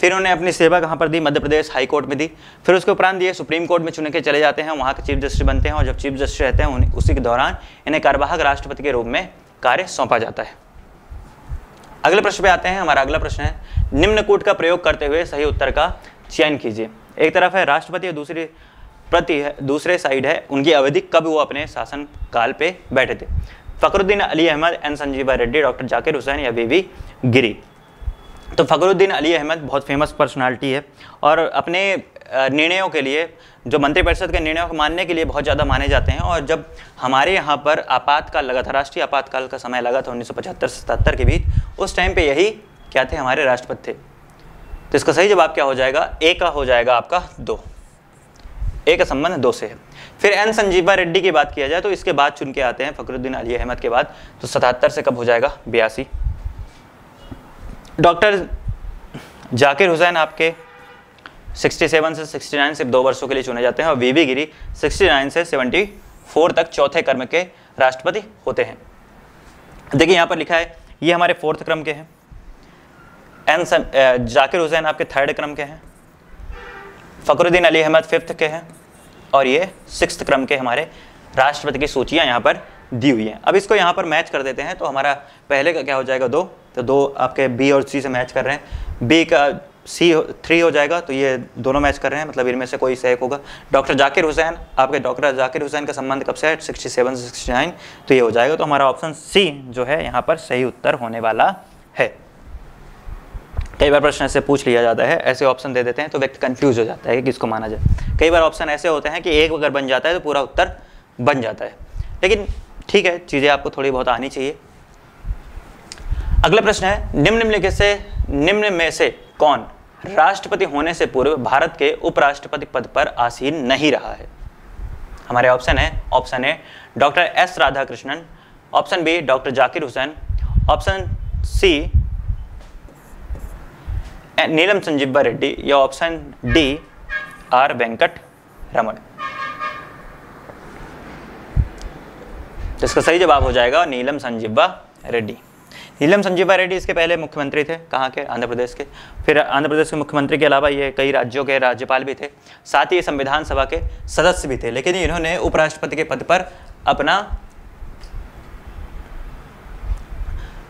फिर उन्होंने अपनी सेवा कहाँ पर दी? मध्य प्रदेश हाई कोर्ट में दी। फिर उसके उपरांत ये सुप्रीम कोर्ट में चुने के चले जाते हैं, वहाँ के चीफ जस्टिस बनते हैं और जब चीफ जस्टिस रहते हैं उसी के दौरान इन्हें कार्यवाहक राष्ट्रपति के रूप में कार्य सौंपा जाता है। अगले प्रश्न पे आते हैं। हमारा अगला प्रश्न है, निम्न कूट का प्रयोग करते हुए सही उत्तर का चयन कीजिए। एक तरफ़ है राष्ट्रपति और दूसरी प्रति है दूसरे साइड है, उनकी अवधि कब वो अपने शासन काल पे बैठे थे? फखरुद्दीन अली अहमद, एन संजीवा रेड्डी, डॉक्टर जाकिर हुसैन या बीवी गिरी। तो फ़खरुद्दीन अली अहमद बहुत फ़ेमस पर्सनालिटी है और अपने निर्णयों के लिए, जो मंत्रिपरिषद के निर्णयों को मानने के लिए बहुत ज़्यादा माने जाते हैं और जब हमारे यहाँ पर आपातकाल लगा था राष्ट्रीय आपातकाल का समय लगा था उन्नीस सौ पचहत्तर, सतहत्तर के बीच, उस टाइम पे यही क्या थे? हमारे राष्ट्रपति थे। तो इसका सही जवाब क्या हो जाएगा? ए का हो जाएगा आपका दो। ए का संबंध दो से है। फिर एन संजीवा रेड्डी की बात किया जाए तो इसके बाद चुन के आते हैं फखरुद्दीन अली अहमद के बाद तो सतहत्तर से कब हो जाएगा? बयासी। डॉक्टर जाकिर हुसैन आपके 67 से 69 सिर्फ़ दो वर्षों के लिए चुने जाते हैं और वीवी गिरी 69 से 74 तक चौथे क्रम के राष्ट्रपति होते हैं। देखिए, यहाँ पर लिखा है, ये हमारे फोर्थ क्रम के हैं। एन जाकिर हुसैन आपके थर्ड क्रम के हैं। फ़खरुद्दीन अली अहमद फिफ्थ के हैं और ये सिक्स क्रम के हमारे राष्ट्रपति की सूचियाँ यहाँ पर दी हुई हैं। अब इसको यहाँ पर मैच कर देते हैं तो हमारा पहले का क्या हो जाएगा? दो। तो दो आपके बी और सी से मैच कर रहे हैं। बी का सी थ्री हो जाएगा तो ये दोनों मैच कर रहे हैं। मतलब इनमें से कोई सही होगा। डॉक्टर जाकिर हुसैन, आपके डॉक्टर जाकिर हुसैन का संबंध कब से है? सिक्सटी सेवन सिक्सटी नाइन तो ये हो जाएगा। तो हमारा ऑप्शन सी जो है, यहाँ पर सही उत्तर होने वाला है। कई बार प्रश्न ऐसे पूछ लिया जाता है, ऐसे ऑप्शन दे देते हैं तो व्यक्ति कंफ्यूज हो जाता है कि किसको माना जाए। कई बार ऑप्शन ऐसे होते हैं कि एक अगर बन जाता है तो पूरा उत्तर बन जाता है। लेकिन ठीक है, चीज़ें आपको थोड़ी बहुत आनी चाहिए। अगला प्रश्न है निम्न निम्नलिखित से, निम्न में से कौन राष्ट्रपति होने से पूर्व भारत के उपराष्ट्रपति पद पर आसीन नहीं रहा है? हमारे ऑप्शन है option A, doctor S Radhakrishnan option B, doctor Zakir Hussain option C Neelam Sanjiva Reddy या option D R Venkat Raman तो इसका सही जवाब हो जाएगा नीलम संजीवा रेड्डी। नीलम संजीवा रेड्डी इसके पहले मुख्यमंत्री थे, कहाँ के? आंध्र प्रदेश के। फिर आंध्र प्रदेश के मुख्यमंत्री के अलावा ये कई राज्यों के राज्यपाल भी थे, साथ ही ये संविधान सभा के सदस्य भी थे, लेकिन इन्होंने उपराष्ट्रपति के पद पर अपना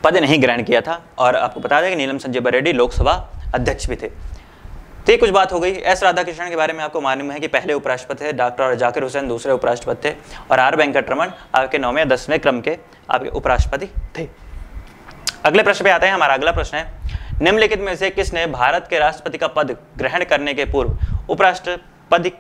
पद नहीं ग्रहण किया था। और आपको बता दें कि नीलम संजीवा रेड्डी लोकसभा अध्यक्ष भी थे। तो ये कुछ बात हो गई। एस राधाकृष्णन के बारे में आपको मालूम है कि पहले उपराष्ट्रपति थे, डॉक्टर जाकिर हुसैन दूसरे उपराष्ट्रपति थे और आर वेंकट रमन आपके नौवें दसवें क्रम के आपके उपराष्ट्रपति थे। अगले प्रश्न पे आते हैं। हमारा अगला प्रश्न है, निम्नलिखित में से किसने भारत के राष्ट्रपति का पद ग्रहण करने के पूर्व उपराष्ट्रपति,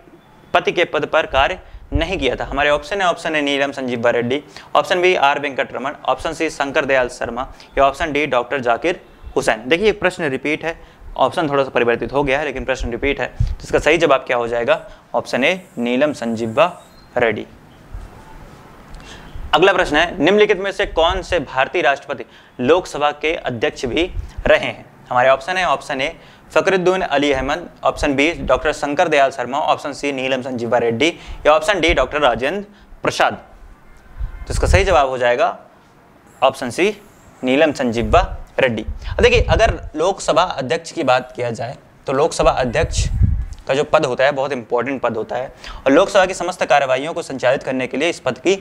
पति के पद पर कार्य नहीं किया था? हमारे ऑप्शन है ऑप्शन है Neelam Sanjiva Reddy option B R Venkat Raman option C Shankar Dayal Sharma या option D doctor Zakir Hussain. देखिए प्रश्न रिपीट है। ऑप्शन थोड़ा सा परिवर्तित हो गया है, लेकिन प्रश्न रिपीट है। तो इसका सही जवाब क्या हो जाएगा? Option A, Neelam Sanjiva Reddy. अगला प्रश्न है, निम्नलिखित में से कौन से भारतीय राष्ट्रपति लोकसभा के अध्यक्ष भी रहे हैं? हमारे ऑप्शन है, option A Fakhruddin Ali Ahmed, option B, doctor Shankar Dayal Sharma, option C, Neelam Sanjiva Reddy, या option D, doctor Rajendra Prasad. तो इसका सही जवाब हो जाएगा, ऑप्शन सी, नीलम संजीवा रेड्डी। देखिए अगर लोकसभा अध्यक्ष की बात किया जाए तो लोकसभा अध्यक्ष का जो पद होता है बहुत इंपॉर्टेंट पद होता है। और लोकसभा की समस्त कार्रवाइयों को संचालित करने के लिए इस पद की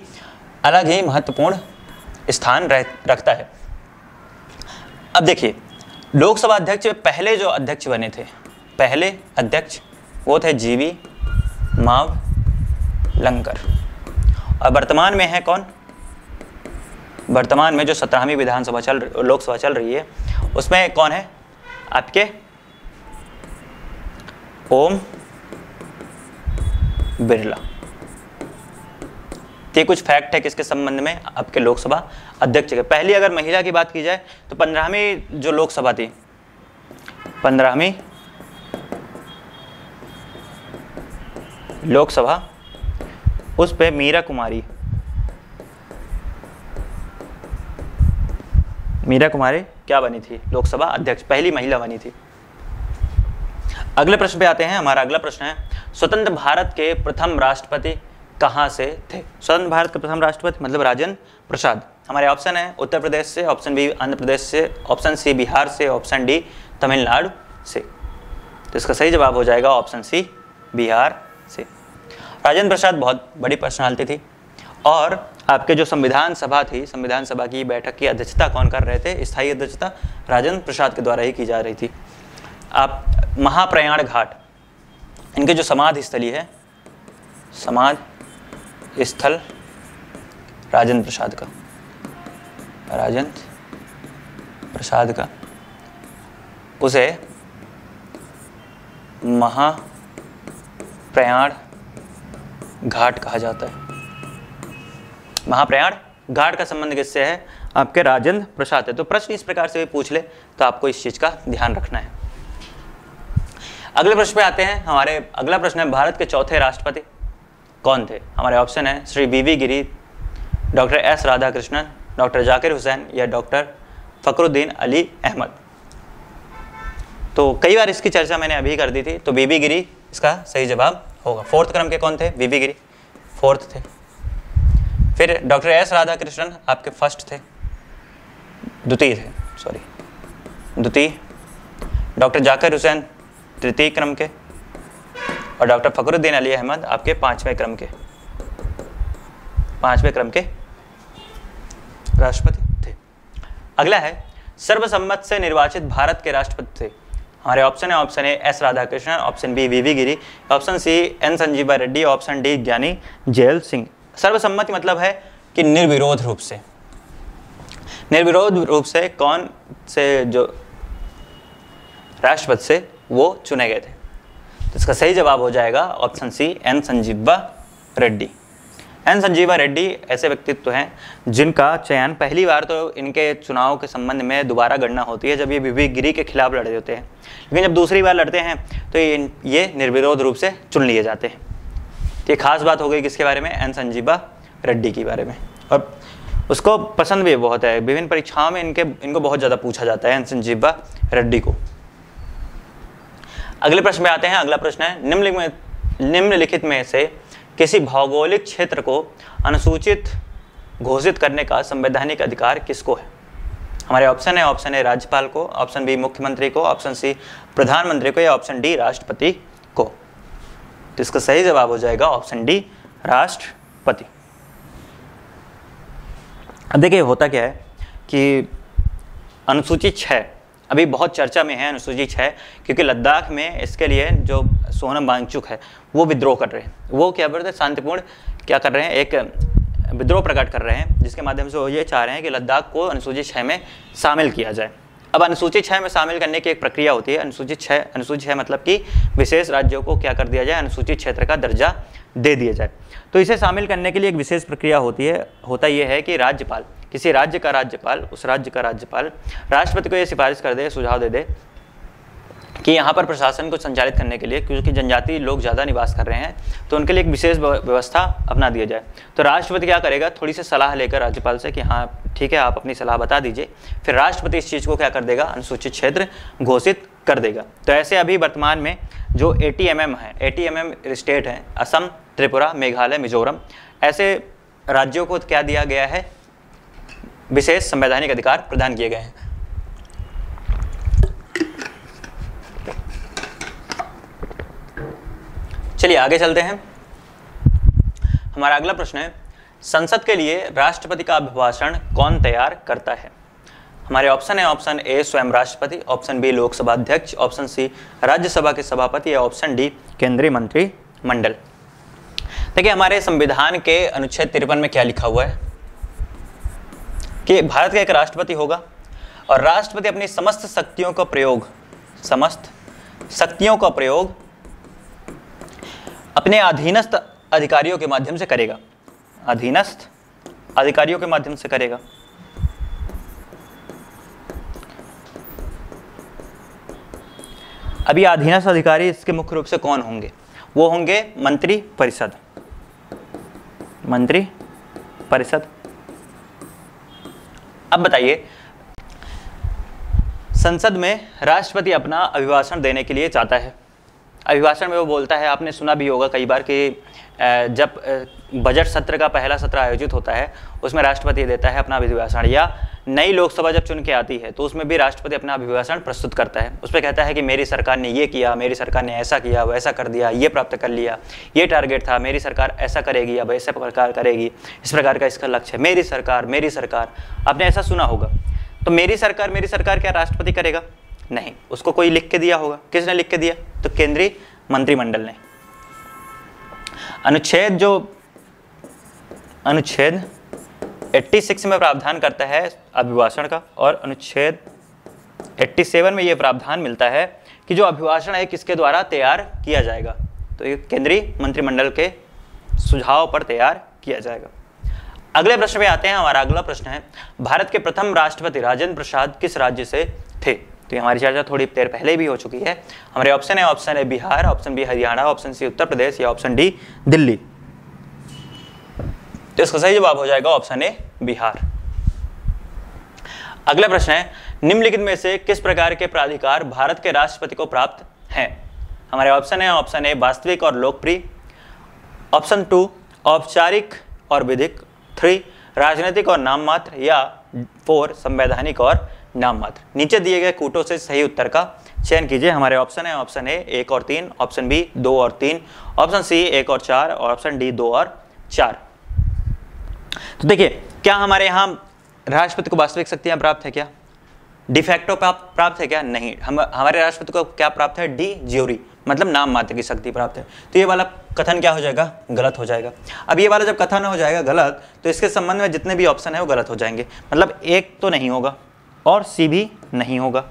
अलग ही महत्वपूर्ण स्थान रह, रखता है। अब देखिए लोकसभा अध्यक्ष पहले जो अध्यक्ष बने थे पहले अध्यक्ष वो थे जीवी माव लंकर और वर्तमान में है कौन? वर्तमान में जो सत्रहवीं विधानसभा चल लोकसभा चल रही है, उसमें कौन है? आपके? ओम बिरला। ये कुछ फैक्ट है किसके संबंध में? आपके लोकसभा अध्यक्ष के। पहली अगर महिला की बात की जाए तो पंद्रहवीं जो लोकसभा थी, पंद्रहवीं लोकसभा, उस पर मीरा कुमारी मीरा कुमारी, क्या बनी थी? लोकसभा अध्यक्ष, पहली महिला बनी थी। अगले प्रश्न पे आते हैं, हमारा अगला प्रश्न है, स्वतंत्र भारत के प्रथम राष्ट्रपति कहाँ से थे? स्वतंत्र भारत के प्रथम राष्ट्रपति मतलब राजेंद्र प्रसाद। हमारे ऑप्शन है, उत्तर प्रदेश से ऑप्शन बी आंध्र प्रदेश से ऑप्शन सी बिहार से ऑप्शन डी तमिलनाडु से। तो इसका सही जवाब हो जाएगा ऑप्शन सी बिहार से। राजेंद्र प्रसाद बहुत बड़ी पर्सनालिटी थी, और आपके जो संविधान सभा थी, संविधान सभा की बैठक की अध्यक्षता कौन कर रहे थे? स्थायी अध्यक्षता राजेंद्र प्रसाद के द्वारा ही की जा रही थी। आप महाप्रयाण घाट, इनके जो समाधि स्थली है, समाधि स्थल राजेंद्र प्रसाद का। राजेंद्र प्रसाद का। उसे महाप्रयाण घाट कहा जाता है। महाप्रयाण घाट का संबंध किससे है? आपके राजेंद्र प्रसाद है। तो प्रश्न इस प्रकार से भी पूछ ले तो आपको इस चीज़ का ध्यान रखना है। अगले प्रश्न पे आते हैं। हमारे अगला प्रश्न है, भारत के चौथे राष्ट्रपति कौन थे? हमारे ऑप्शन है, Shri V Giri, doctor S Radhakrishnan, doctor Zakir Hussain या डॉक्टर फकरुद्दीन अली अहमद। तो कई बार इसकी चर्चा मैंने अभी कर दी थी तो बीबी गिरी, इसका सही जवाब होगा। फोर्थ क्रम के कौन थे? बीबी गिरी, फोर्थ थे। फिर डॉक्टर एस राधाकृष्णन आपके फ़र्स्ट थे। द्वितीय थे सॉरी द्वितीय, डॉक्टर जाकिर हुसैन तृतीय क्रम के और डॉक्टर फकरुद्दीन अली अहमद आपके पाँचवें क्रम के। पाँचवें क्रम के राष्ट्रपति थे। अगला है, सर्वसम्मत से निर्वाचित भारत के राष्ट्रपति थे। हमारे ऑप्शन है option A S Radhakrishnan option B V V Giri option C N Sanjiva Reddy option D Giani, Zail Singh. सर्वसम्मति मतलब है कि निर्विरोध रूप से। निर्विरोध रूप से कौन से जो राष्ट्रपति से वो चुने गए थे? तो इसका सही जवाब हो जाएगा option C, N Sanjiva Reddy. N Sanjiva Reddy ऐसे व्यक्तित्व हैं जिनका चयन पहली बार तो इनके चुनाव के संबंध में दोबारा गणना होती है, जब ये विवेक गिरी के खिलाफ लड़े होते हैं। लेकिन जब दूसरी बार लड़ते हैं तो ये निर्विरोध रूप से चुन लिए जाते हैं। तो ये खास बात हो गई किसके बारे में? एन संजीवा रेड्डी के बारे में। और उसको पसंद भी बहुत है। विभिन्न परीक्षाओं में इनके, इनको बहुत ज़्यादा पूछा जाता है, एन संजीवा रेड्डी को। अगले प्रश्न में आते हैं। अगला प्रश्न है, निम्नलिखित निम्नलिखित में से किसी भौगोलिक क्षेत्र को अनुसूचित, घोषित करने का संवैधानिक अधिकार किसको है? हमारे ऑप्शन है ऑप्शन ए राज्यपाल को ऑप्शन बी मुख्यमंत्री को ऑप्शन सी प्रधानमंत्री को या ऑप्शन डी राष्ट्रपति को। तो इसका सही जवाब हो जाएगा ऑप्शन डी, राष्ट्रपति। अब देखिए, होता क्या है कि अनुसूचित छः अभी बहुत चर्चा में है अनुसूचित छः क्योंकि लद्दाख में इसके लिए जो सोनम वांगचुक है, वो विद्रोह कर रहे हैं। वो क्या बोलते हैं शांतिपूर्ण क्या कर रहे हैं? एक विद्रोह प्रकट कर रहे हैं, जिसके माध्यम से वो ये चाह रहे हैं कि लद्दाख को अनुसूचित छः में शामिल किया जाए। अब अनुसूचित छः में शामिल करने की एक प्रक्रिया होती है। अनुसूचित छः अनुसूचित छः मतलब कि विशेष राज्यों को क्या कर दिया जाए? अनुसूचित क्षेत्र का दर्जा दे दिया जाए। तो इसे शामिल करने के लिए एक विशेष प्रक्रिया होती है, होता यह है कि राज्यपाल, किसी राज्य का राज्यपाल, उस राज्य का राज्यपाल राष्ट्रपति को यह सिफारिश कर दे, सुझाव दे दे कि यहाँ पर प्रशासन को संचालित करने के लिए, क्योंकि जनजाति लोग ज़्यादा निवास कर रहे हैं तो उनके लिए एक विशेष व्यवस्था अपना दिया जाए। तो राष्ट्रपति क्या करेगा? थोड़ी सी सलाह लेकर राज्यपाल से कि हाँ ठीक है, आप अपनी सलाह बता दीजिए। फिर राष्ट्रपति इस चीज़ को क्या कर देगा? अनुसूचित क्षेत्र घोषित कर देगा। तो ऐसे अभी वर्तमान में जो ए टी एम एम है A T M M state है, असम, त्रिपुरा, मेघालय, मिजोरम, ऐसे राज्यों को क्या दिया गया है? विशेष संवैधानिक अधिकार प्रदान किए गए हैं। चलिए आगे चलते हैं। हमारा अगला प्रश्न है, संसद के लिए राष्ट्रपति का अभिभाषण कौन तैयार करता है? हमारे ऑप्शन है, ऑप्शन ए स्वयं राष्ट्रपति, ऑप्शन बी लोकसभा अध्यक्ष, ऑप्शन सी राज्यसभा के सभापति या ऑप्शन डी केंद्रीय मंत्री मंडल। देखिए, हमारे संविधान के अनुच्छेद तिरपन में क्या लिखा हुआ है? कि भारत का एक राष्ट्रपति होगा और राष्ट्रपति अपनी समस्त शक्तियों का प्रयोग, समस्त शक्तियों का प्रयोग अपने अधीनस्थ अधिकारियों के माध्यम से करेगा। अधीनस्थ अधिकारियों के माध्यम से करेगा। अभी अधीनस्थ अधिकारी इसके मुख्य रूप से कौन होंगे? वो होंगे मंत्री परिषद। मंत्री परिषद। अब बताइए, संसद में राष्ट्रपति अपना अभिभाषण देने के लिए चाहता है। अभिभाषण में वो बोलता है, आपने सुना भी होगा कई बार कि जब बजट सत्र का पहला सत्र आयोजित होता है, उसमें राष्ट्रपति देता है अपना अभिभाषण, या नई लोकसभा जब चुन के आती है तो उसमें भी राष्ट्रपति अपना अभिभाषण प्रस्तुत करता है। उस पर कहता है कि मेरी सरकार ने ये किया, मेरी सरकार ने ऐसा किया, वैसा कर दिया, ये प्राप्त कर लिया, ये टारगेट था, मेरी सरकार ऐसा करेगी, अब ऐसा प्रकार करेगी, इस प्रकार का इसका लक्ष्य है। मेरी सरकार मेरी सरकार, आपने ऐसा सुना होगा। तो मेरी सरकार मेरी सरकार क्या राष्ट्रपति करेगा? नहीं, उसको कोई लिख के दिया होगा। किसने लिख के दिया? तो केंद्रीय मंत्रिमंडल ने। अनुच्छेद जो, अनुच्छेद 86 में प्रावधान करता है अभिभाषण का, और अनुच्छेद 87 में यह प्रावधान मिलता है कि जो अभिभाषण है किसके द्वारा तैयार किया जाएगा। तो ये केंद्रीय मंत्रिमंडल के सुझाव पर तैयार किया जाएगा। अगले प्रश्न में आते हैं, हमारा अगला प्रश्न है, भारत के प्रथम राष्ट्रपति राजेंद्र प्रसाद किस राज्य से थे? तो हमारी चर्चा थोड़ी देर पहले भी हो चुकी है। हमारे ऑप्शन है option A Bihar option B Haryana option C Uttar Pradesh या ऑप्शन डी दिल्ली। तो इसका सही जवाब हो जाएगा ऑप्शन ए बिहार। अगला प्रश्न है, निम्नलिखित में से किस प्रकार के प्राधिकार भारत के राष्ट्रपति को प्राप्त हैं? हमारे ऑप्शन है ऑप्शन ए वास्तविक और लोकप्रिय। ऑप्शन टू औपचारिक और विधिक। थ्री राजनीतिक और नाम मात्र या फोर संवैधानिक और नाम मात्र नीचे दिए गए कूटों से सही उत्तर का चयन कीजिए। हमारे ऑप्शन है ऑप्शन ए एक और तीन ऑप्शन बी दो और तीन ऑप्शन सी एक और चार और ऑप्शन डी दो और चार। तो देखिए, क्या हमारे यहाँ राष्ट्रपति को वास्तविक शक्तियाँ प्राप्त है क्या? डिफेक्टो प्राप्त है क्या? नहीं। हम, हमारे राष्ट्रपति को क्या प्राप्त है? डी ज्योरी मतलब नाम मात्र की शक्ति प्राप्त है। तो ये वाला कथन क्या हो जाएगा? गलत हो जाएगा। अब ये वाला जब कथन हो जाएगा गलत तो इसके संबंध में जितने भी ऑप्शन है वो गलत हो जाएँगे। मतलब एक तो नहीं होगा। और सी भी नहीं होगा।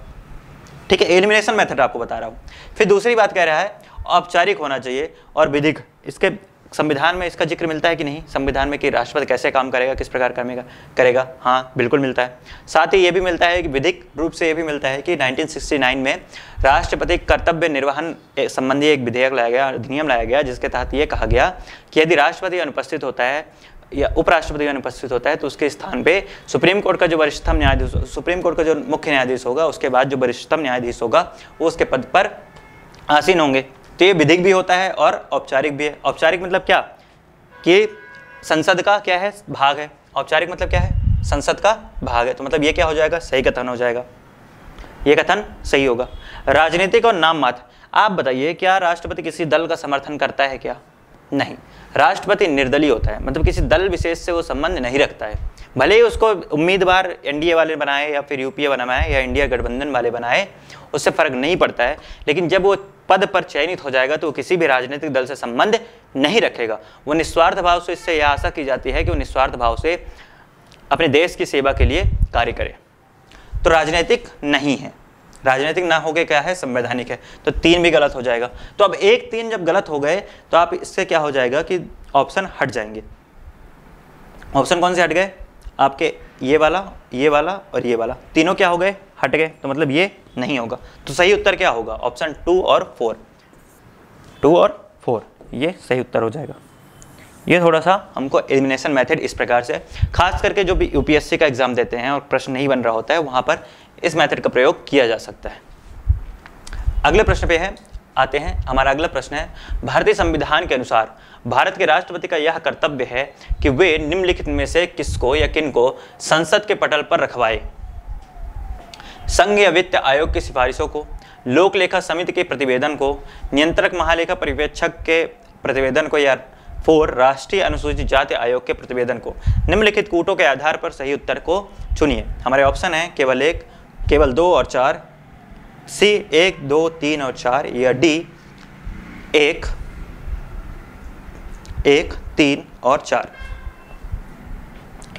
ठीक है एलिमिनेशन मेथड आपको बता रहा हूँ। फिर दूसरी बात कह रहा है, औपचारिक होना चाहिए और विधिक। इसके संविधान में इसका ज़िक्र मिलता है कि नहीं? संविधान में कि राष्ट्रपति कैसे काम करेगा, किस प्रकार करेगा? करेगा। हाँ बिल्कुल मिलता है। साथ ही ये भी मिलता है कि विधिक रूप से ये भी मिलता है कि 1969 में राष्ट्रपति कर्तव्य निर्वहन संबंधी एक विधेयक लाया गया, अधिनियम लाया गया, जिसके तहत ये कहा गया कि यदि राष्ट्रपति अनुपस्थित होता है या उपराष्ट्रपति अनुपस्थित होता है तो उसके स्थान पे सुप्रीम कोर्ट का जो वरिष्ठतम न्यायाधीश, सुप्रीम कोर्ट का जो मुख्य न्यायाधीश होगा, उसके बाद जो वरिष्ठतम न्यायाधीश होगा, वो उसके पद पर आसीन होंगे। तो ये विधिक भी होता है और औपचारिक भी है। औपचारिक मतलब क्या? कि संसद का क्या है? भाग है। औपचारिक मतलब क्या है? संसद का भाग है। तो मतलब ये क्या हो जाएगा? सही कथन हो जाएगा। ये कथन सही होगा। राजनीतिक और नाम मात्र आप बताइए, क्या राष्ट्रपति किसी दल का समर्थन करता है क्या? नहीं। राष्ट्रपति निर्दलीय होता है। मतलब किसी दल विशेष से वो संबंध नहीं रखता है। भले ही उसको उम्मीदवार एनडीए वाले बनाए या फिर यूपीए बनाए या इंडिया गठबंधन वाले बनाए, उससे फ़र्क नहीं पड़ता है। लेकिन जब वो पद पर चयनित हो जाएगा तो वो किसी भी राजनीतिक दल से संबंध नहीं रखेगा। वो निस्वार्थ भाव से, इससे यह आशा की जाती है कि वो निस्वार्थ भाव से अपने देश की सेवा के लिए कार्य करे। तो राजनीतिक नहीं है। राजनीतिक ना होके क्या है, संवैधानिक है। तो तीन भी गलत हो जाएगा। तो अब एक तीन जब गलत हो गए तो आप इससे क्या हो जाएगा कि ऑप्शन हट जाएँगे। ऑप्शन कौन से हट गए? आपके ये वाला ये वाला और ये वाला। तीनों क्या हो गए? हट गए। तो मतलब ये नहीं होगा। तो सही उत्तर क्या होगा? ऑप्शन टू और फोर टू और फोर ये सही उत्तर हो जाएगा। ये थोड़ा सा हमको एलिमिनेशन मेथड इस प्रकार से खास करके जो भी यूपीएससी का एग्ज़ाम देते हैं और प्रश्न नहीं बन रहा होता है, वहाँ पर इस मेथड का प्रयोग किया जा सकता है। अगले प्रश्न पे है, आते हैं। हमारा अगला प्रश्न है, भारतीय संविधान के अनुसार भारत के राष्ट्रपति का यह कर्तव्य है कि वे निम्नलिखित में से किसको या किन को संसद के पटल पर रखवाए। संघ या वित्त आयोग की सिफारिशों को लोक लेखा समिति के प्रतिवेदन को, नियंत्रक महालेखा पर्यवेक्षक के प्रतिवेदन को या फोर राष्ट्रीय अनुसूचित जाति आयोग के प्रतिवेदन को, निम्नलिखित कूटों के आधार पर सही उत्तर को चुनिए। हमारे ऑप्शन है, केवल एक केवल दो और चार। सी, एक, दो, तीन और चार, या डी, एक एक, तीन और चार।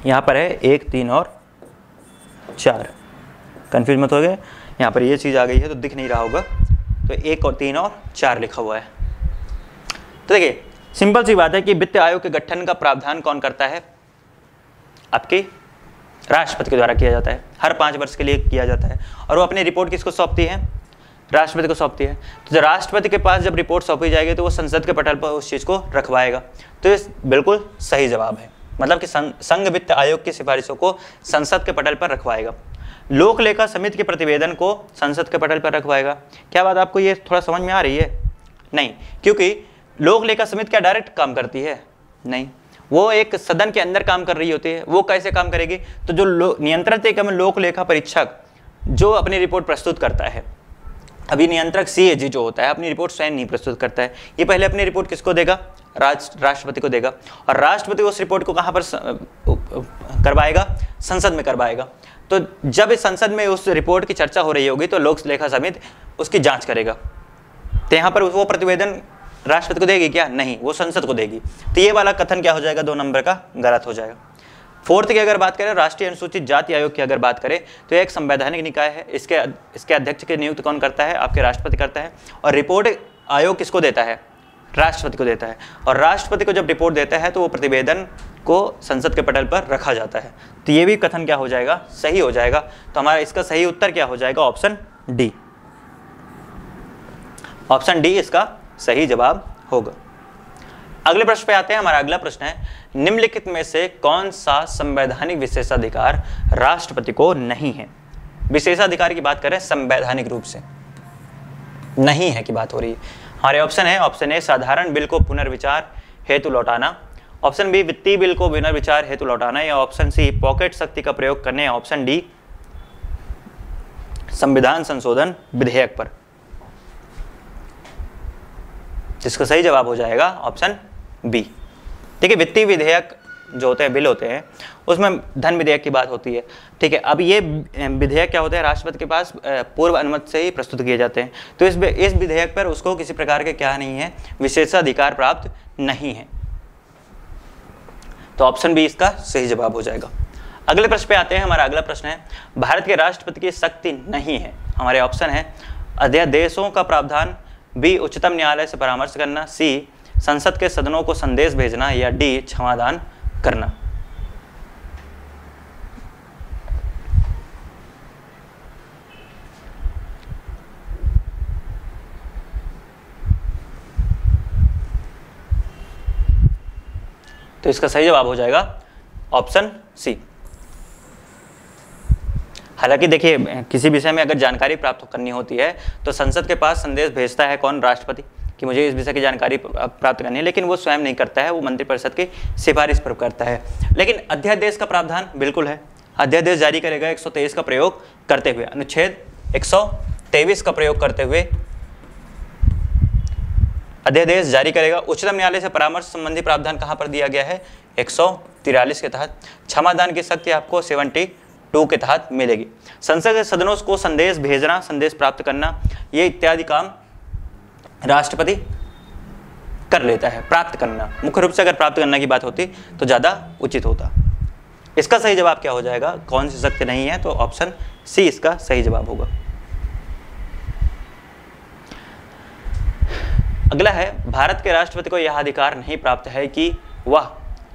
यहाँ पर है एक, तीन और चार। कंफ्यूज मत हो गए? यहाँ पर ये चीज़ आ गई है तो दिख नहीं रहा होगा। तो एक और तीन और चार लिखा हुआ है। तो देखिए, सिंपल सी बात है कि वित्त आयोग के गठन का प्रावधान कौन करता है? आपके राष्ट्रपति के द्वारा किया जाता है। हर पाँच वर्ष के लिए किया जाता है। और वो अपनी रिपोर्ट किसको सौंपती है? राष्ट्रपति को सौंपती है। तो जब राष्ट्रपति के पास जब रिपोर्ट सौंपी जाएगी तो वो संसद के पटल पर उस चीज़ को रखवाएगा। तो ये बिल्कुल सही जवाब है। मतलब कि संघ वित्त आयोग की सिफारिशों को संसद के पटल पर रखवाएगा। लोक लेखा समिति के प्रतिवेदन को संसद के पटल पर रखवाएगा। क्या बात आपको ये थोड़ा समझ में आ रही है? नहीं, क्योंकि लोक लेखा समिति क्या डायरेक्ट काम करती है? नहीं। वो एक सदन के अंदर काम कर रही होती है, वो कैसे काम करेगी? तो जो नियंत्रण एकम लोक लेखा परीक्षक, जो अपनी रिपोर्ट प्रस्तुत करता है। अभी नियंत्रक सीएजी जो होता है, अपनी रिपोर्ट स्वयं नहीं प्रस्तुत करता है। ये पहले अपनी रिपोर्ट किसको देगा? राष्ट्रपति को देगा। और राष्ट्रपति उस रिपोर्ट को कहाँ पर करवाएगा? संसद में करवाएगा। तो जब संसद में उस रिपोर्ट की चर्चा हो रही होगी तो लोक लेखा समिति उसकी जाँच करेगा। तो यहाँ पर वो प्रतिवेदन राष्ट्रपति को देगी क्या? नहीं, वो संसद को देगी। तो ये वाला कथन क्या हो जाएगा? दो नंबर का गलत हो जाएगा। फोर्थ की अगर बात करें, राष्ट्रीय अनुसूचित जाति आयोग की अगर बात करें तो एक संवैधानिक निकाय है। इसके इसके अध्यक्ष की नियुक्त कौन करता है? आपके राष्ट्रपति करता है। और रिपोर्ट आयोग किसको देता है? राष्ट्रपति को देता है। और राष्ट्रपति को जब रिपोर्ट देता है तो वो प्रतिवेदन को संसद के पटल पर रखा जाता है। तो ये भी कथन क्या हो जाएगा? सही हो जाएगा। तो हमारा इसका सही उत्तर क्या हो जाएगा? Option D. ऑप्शन डी इसका सही जवाब होगा। अगले प्रश्न पे आते हैं, हमारा अगला प्रश्न है, निम्नलिखित में से कौन सा संवैधानिक विशेषाधिकार राष्ट्रपति को नहीं है? विशेषाधिकार की बात करें, संवैधानिक रूप से। नहीं है की बात हो रही। है हमारे ऑप्शन है, ऑप्शन ए, साधारण बिल को पुनर्विचार हेतु लौटाना। ऑप्शन बी, वित्तीय बिल को पुनर्विचार हेतु लौटाना। या ऑप्शन सी, पॉकेट शक्ति का प्रयोग करने। ऑप्शन डी, संविधान संशोधन विधेयक पर। जिसका सही जवाब हो जाएगा ऑप्शन बी। ठीक है, वित्तीय विधेयक जो होते हैं, बिल होते हैं, उसमें धन विधेयक की बात होती है। ठीक है, अब ये विधेयक क्या होते हैं? राष्ट्रपति के पास पूर्व अनुमति से ही प्रस्तुत किए जाते हैं। तो इस इस विधेयक पर उसको किसी प्रकार के क्या नहीं है, विशेषाधिकार प्राप्त नहीं है। तो ऑप्शन बी इसका सही जवाब हो जाएगा। अगले प्रश्न पे आते हैं, हमारा अगला प्रश्न है, भारत के राष्ट्रपति की शक्ति नहीं है। हमारे ऑप्शन है, अध्यादेशों का प्रावधान बी, उच्चतम न्यायालय से परामर्श करना, सी, संसद के सदनों को संदेश भेजना या डी, क्षमादान करना। तो इसका सही जवाब हो जाएगा ऑप्शन सी। हालाँकि देखिए, किसी विषय में अगर जानकारी प्राप्त करनी होती है तो संसद के पास संदेश भेजता है कौन राष्ट्रपति? कि मुझे इस विषय की जानकारी प्राप्त करनी है, लेकिन वो स्वयं नहीं करता है, वो मंत्रिपरिषद की सिफारिश पर करता है। लेकिन अध्यादेश का प्रावधान बिल्कुल है। अध्यादेश जारी करेगा एक सौ तेईस का प्रयोग करते हुए, अनुच्छेद एक सौ तेईस का प्रयोग करते हुए। अध्यादेश जारी करेगा, उच्चतम न्यायालय से परामर्श संबंधी प्रावधान कहाँ पर दिया गया है? एक के तहत। क्षमादान की शक्ति आपको सेवेंटी टू के तहत मिलेगी। संसद के सदनों को संदेश भेजना, संदेश प्राप्त करना, ये इत्यादि काम राष्ट्रपति कर लेता है, प्राप्त करना। मुख्य रूप से अगर प्राप्त करना की बात होती तो ज़्यादा उचित होता। इसका सही जवाब क्या हो जाएगा? कौन सी शक्ति नहीं है तो ऑप्शन सी इसका सही जवाब होगा। अगला है, भारत के राष्ट्रपति को यह अधिकार नहीं प्राप्त है कि वह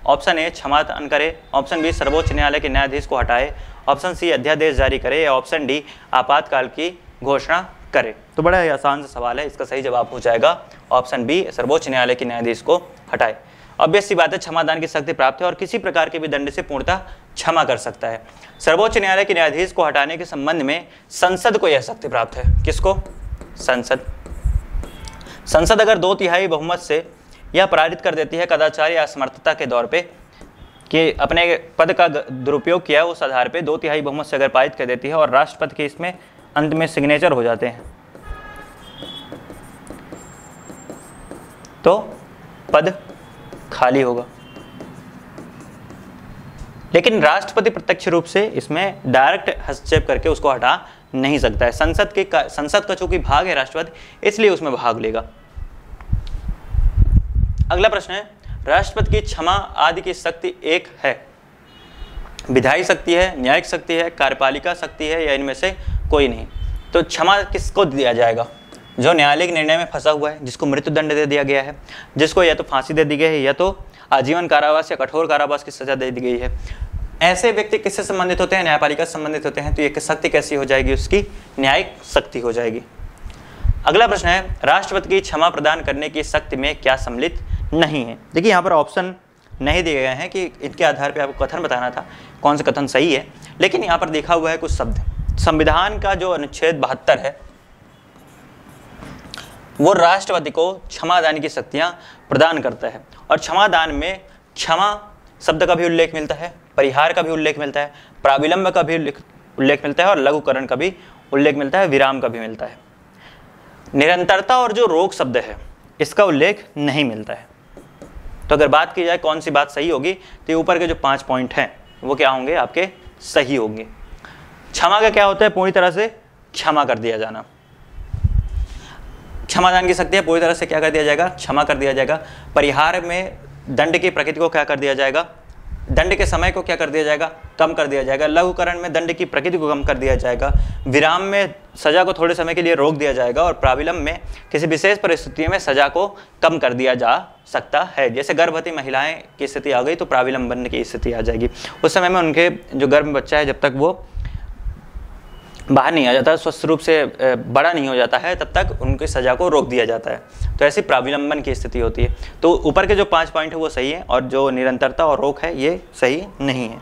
ऑप्शन ए क्षमादान करे, ऑप्शन बी सर्वोच्च न्यायालय के न्यायाधीश को हटाए ऑप्शन सी अध्यादेश जारी करे या ऑप्शन डी आपातकाल की घोषणा करे। तो बड़ा ही आसान सा सवाल है, इसका सही जवाब हो जाएगा। ऑप्शन बी, सर्वोच्च न्यायालय के न्यायाधीश को हटाए। ऑब्वियस सी बात है, क्षमादान की शक्ति प्राप्त है और किसी प्रकार के भी दंड से पूर्णतः क्षमा कर सकता है। सर्वोच्च न्यायालय के न्यायाधीश को हटाने के संबंध में संसद को यह शक्ति प्राप्त है। किसको? संसद। संसद अगर दो तिहाई बहुमत से यह पारित कर देती है कदाचार या असमर्थता के दौर पे कि अपने पद का दुरुपयोग किया, उस आधार पे दो तिहाई बहुमत से अगर पारित कर देती है और राष्ट्रपति के इसमें अंत में सिग्नेचर हो जाते हैं। तो पद खाली होगा। लेकिन राष्ट्रपति प्रत्यक्ष रूप से इसमें डायरेक्ट हस्तक्षेप करके उसको हटा नहीं सकता है। संसद के संसद का चूँकि भाग है राष्ट्रपति, इसलिए उसमें भाग लेगा। अगला प्रश्न है राष्ट्रपति की क्षमा आदि की शक्ति एक है। विधायी शक्ति है, न्यायिक शक्ति है, कार्यपालिका शक्ति है, या इनमें से कोई नहीं। तो क्षमा किसको दिया जाएगा? जो न्यायालय के निर्णय में फंसा हुआ है, जिसको मृत्युदंड दे दिया गया है, जिसको या तो फांसी दे दी गई है, या तो आजीवन कारावास या कठोर कारावास की सजा दे दी गई है। ऐसे व्यक्ति किससे संबंधित होते हैं? न्यायपालिका से संबंधित होते हैं। तो ये शक्ति कैसी हो जाएगी? उसकी न्यायिक शक्ति हो जाएगी। अगला प्रश्न है, राष्ट्रपति की क्षमा प्रदान करने की शक्ति में क्या सम्मिलित नहीं है? देखिए, यहाँ पर ऑप्शन नहीं दिए गए हैं कि इनके आधार पर आपको कथन बताना था, कौन सा कथन सही है, लेकिन यहाँ पर देखा हुआ है कुछ शब्द। संविधान का जो अनुच्छेद बहत्तर है, वो राष्ट्रपति को क्षमादान की शक्तियाँ प्रदान करता है। और क्षमादान में क्षमा शब्द का भी उल्लेख मिलता है, परिहार का भी उल्लेख मिलता है, प्राविलंब का भी उल्लेख मिलता है और लघुकरण का भी उल्लेख मिलता है, विराम का भी मिलता है। निरंतरता और जो रोग शब्द है, इसका उल्लेख नहीं मिलता है। तो अगर बात की जाए कौन सी बात सही होगी तो ऊपर के जो पाँच पॉइंट हैं, वो क्या होंगे? आपके सही होंगे। क्षमा का क्या होता है? पूरी तरह से क्षमा कर दिया जाना। क्षमादान की शक्ति है, पूरी तरह से क्या कर दिया जाएगा? क्षमा कर दिया जाएगा। परिहार में दंड की प्रकृति को क्या कर दिया जाएगा? दंड के समय को क्या कर दिया जाएगा? कम कर दिया जाएगा। लघुकरण में दंड की प्रकृति को कम कर दिया जाएगा। विराम में सजा को थोड़े समय के लिए रोक दिया जाएगा और प्राविलंब में किसी विशेष परिस्थितियों में सजा को कम कर दिया जा सकता है। जैसे गर्भवती महिलाएँ की स्थिति आ गई तो प्राविलंबन की स्थिति आ जाएगी। उस समय में उनके जो गर्भ बच्चा है, जब तक वो बाहर नहीं आ जाता, स्वस्थ रूप से बड़ा नहीं हो जाता है, तब तक उनकी सजा को रोक दिया जाता है। तो ऐसी प्राविलंबन की स्थिति होती है। तो ऊपर के जो पाँच पॉइंट है वो सही है और जो निरंतरता और रोक है, ये सही नहीं है।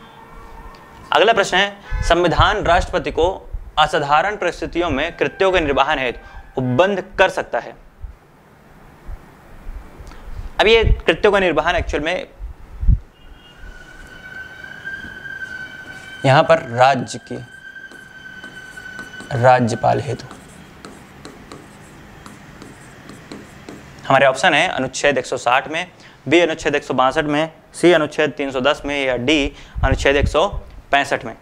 अगला प्रश्न है, संविधान राष्ट्रपति को असाधारण परिस्थितियों में कृत्यों के निर्वाहन हेतु उपबंध कर सकता है। अब ये कृत्यों का निर्वाहन एक्चुअल में यहाँ पर राज्य की राज्यपाल हेतु। हमारे ऑप्शन है अनुच्छेद 160 में, बी अनुच्छेद एक में, सी अनुच्छेद 310 में, या डी अनुच्छेद एक में।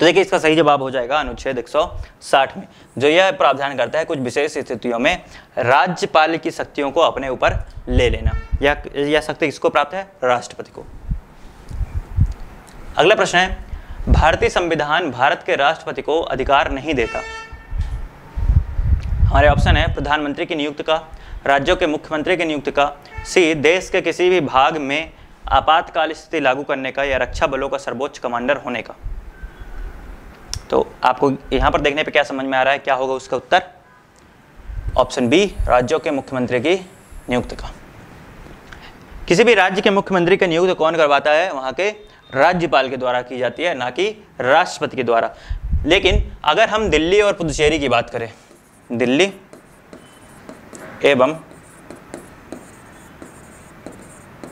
तो देखिए, इसका सही जवाब हो जाएगा अनुच्छेद 160 में, जो यह प्रावधान करता है कुछ विशेष स्थितियों में राज्यपाल की शक्तियों को अपने ऊपर ले लेना। यह यह शक्ति किसको प्राप्त है? राष्ट्रपति को। अगला प्रश्न है भारतीय संविधान भारत के राष्ट्रपति को अधिकार नहीं देता। हमारे ऑप्शन है, प्रधानमंत्री की नियुक्ति का, राज्यों के मुख्यमंत्री की नियुक्ति का, सी, देश के किसी भी भाग में आपातकाल स्थिति लागू करने का या रक्षा बलों का सर्वोच्च कमांडर होने का। तो आपको यहाँ पर देखने पे क्या समझ में आ रहा है, क्या होगा उसका उत्तर? ऑप्शन बी, राज्यों के मुख्यमंत्री की नियुक्ति का। किसी भी राज्य के मुख्यमंत्री की नियुक्ति कौन करवाता है, वहाँ के राज्यपाल के द्वारा की जाती है, ना कि राष्ट्रपति के द्वारा। लेकिन अगर हम दिल्ली और पुदुचेरी की बात करें, दिल्ली एवं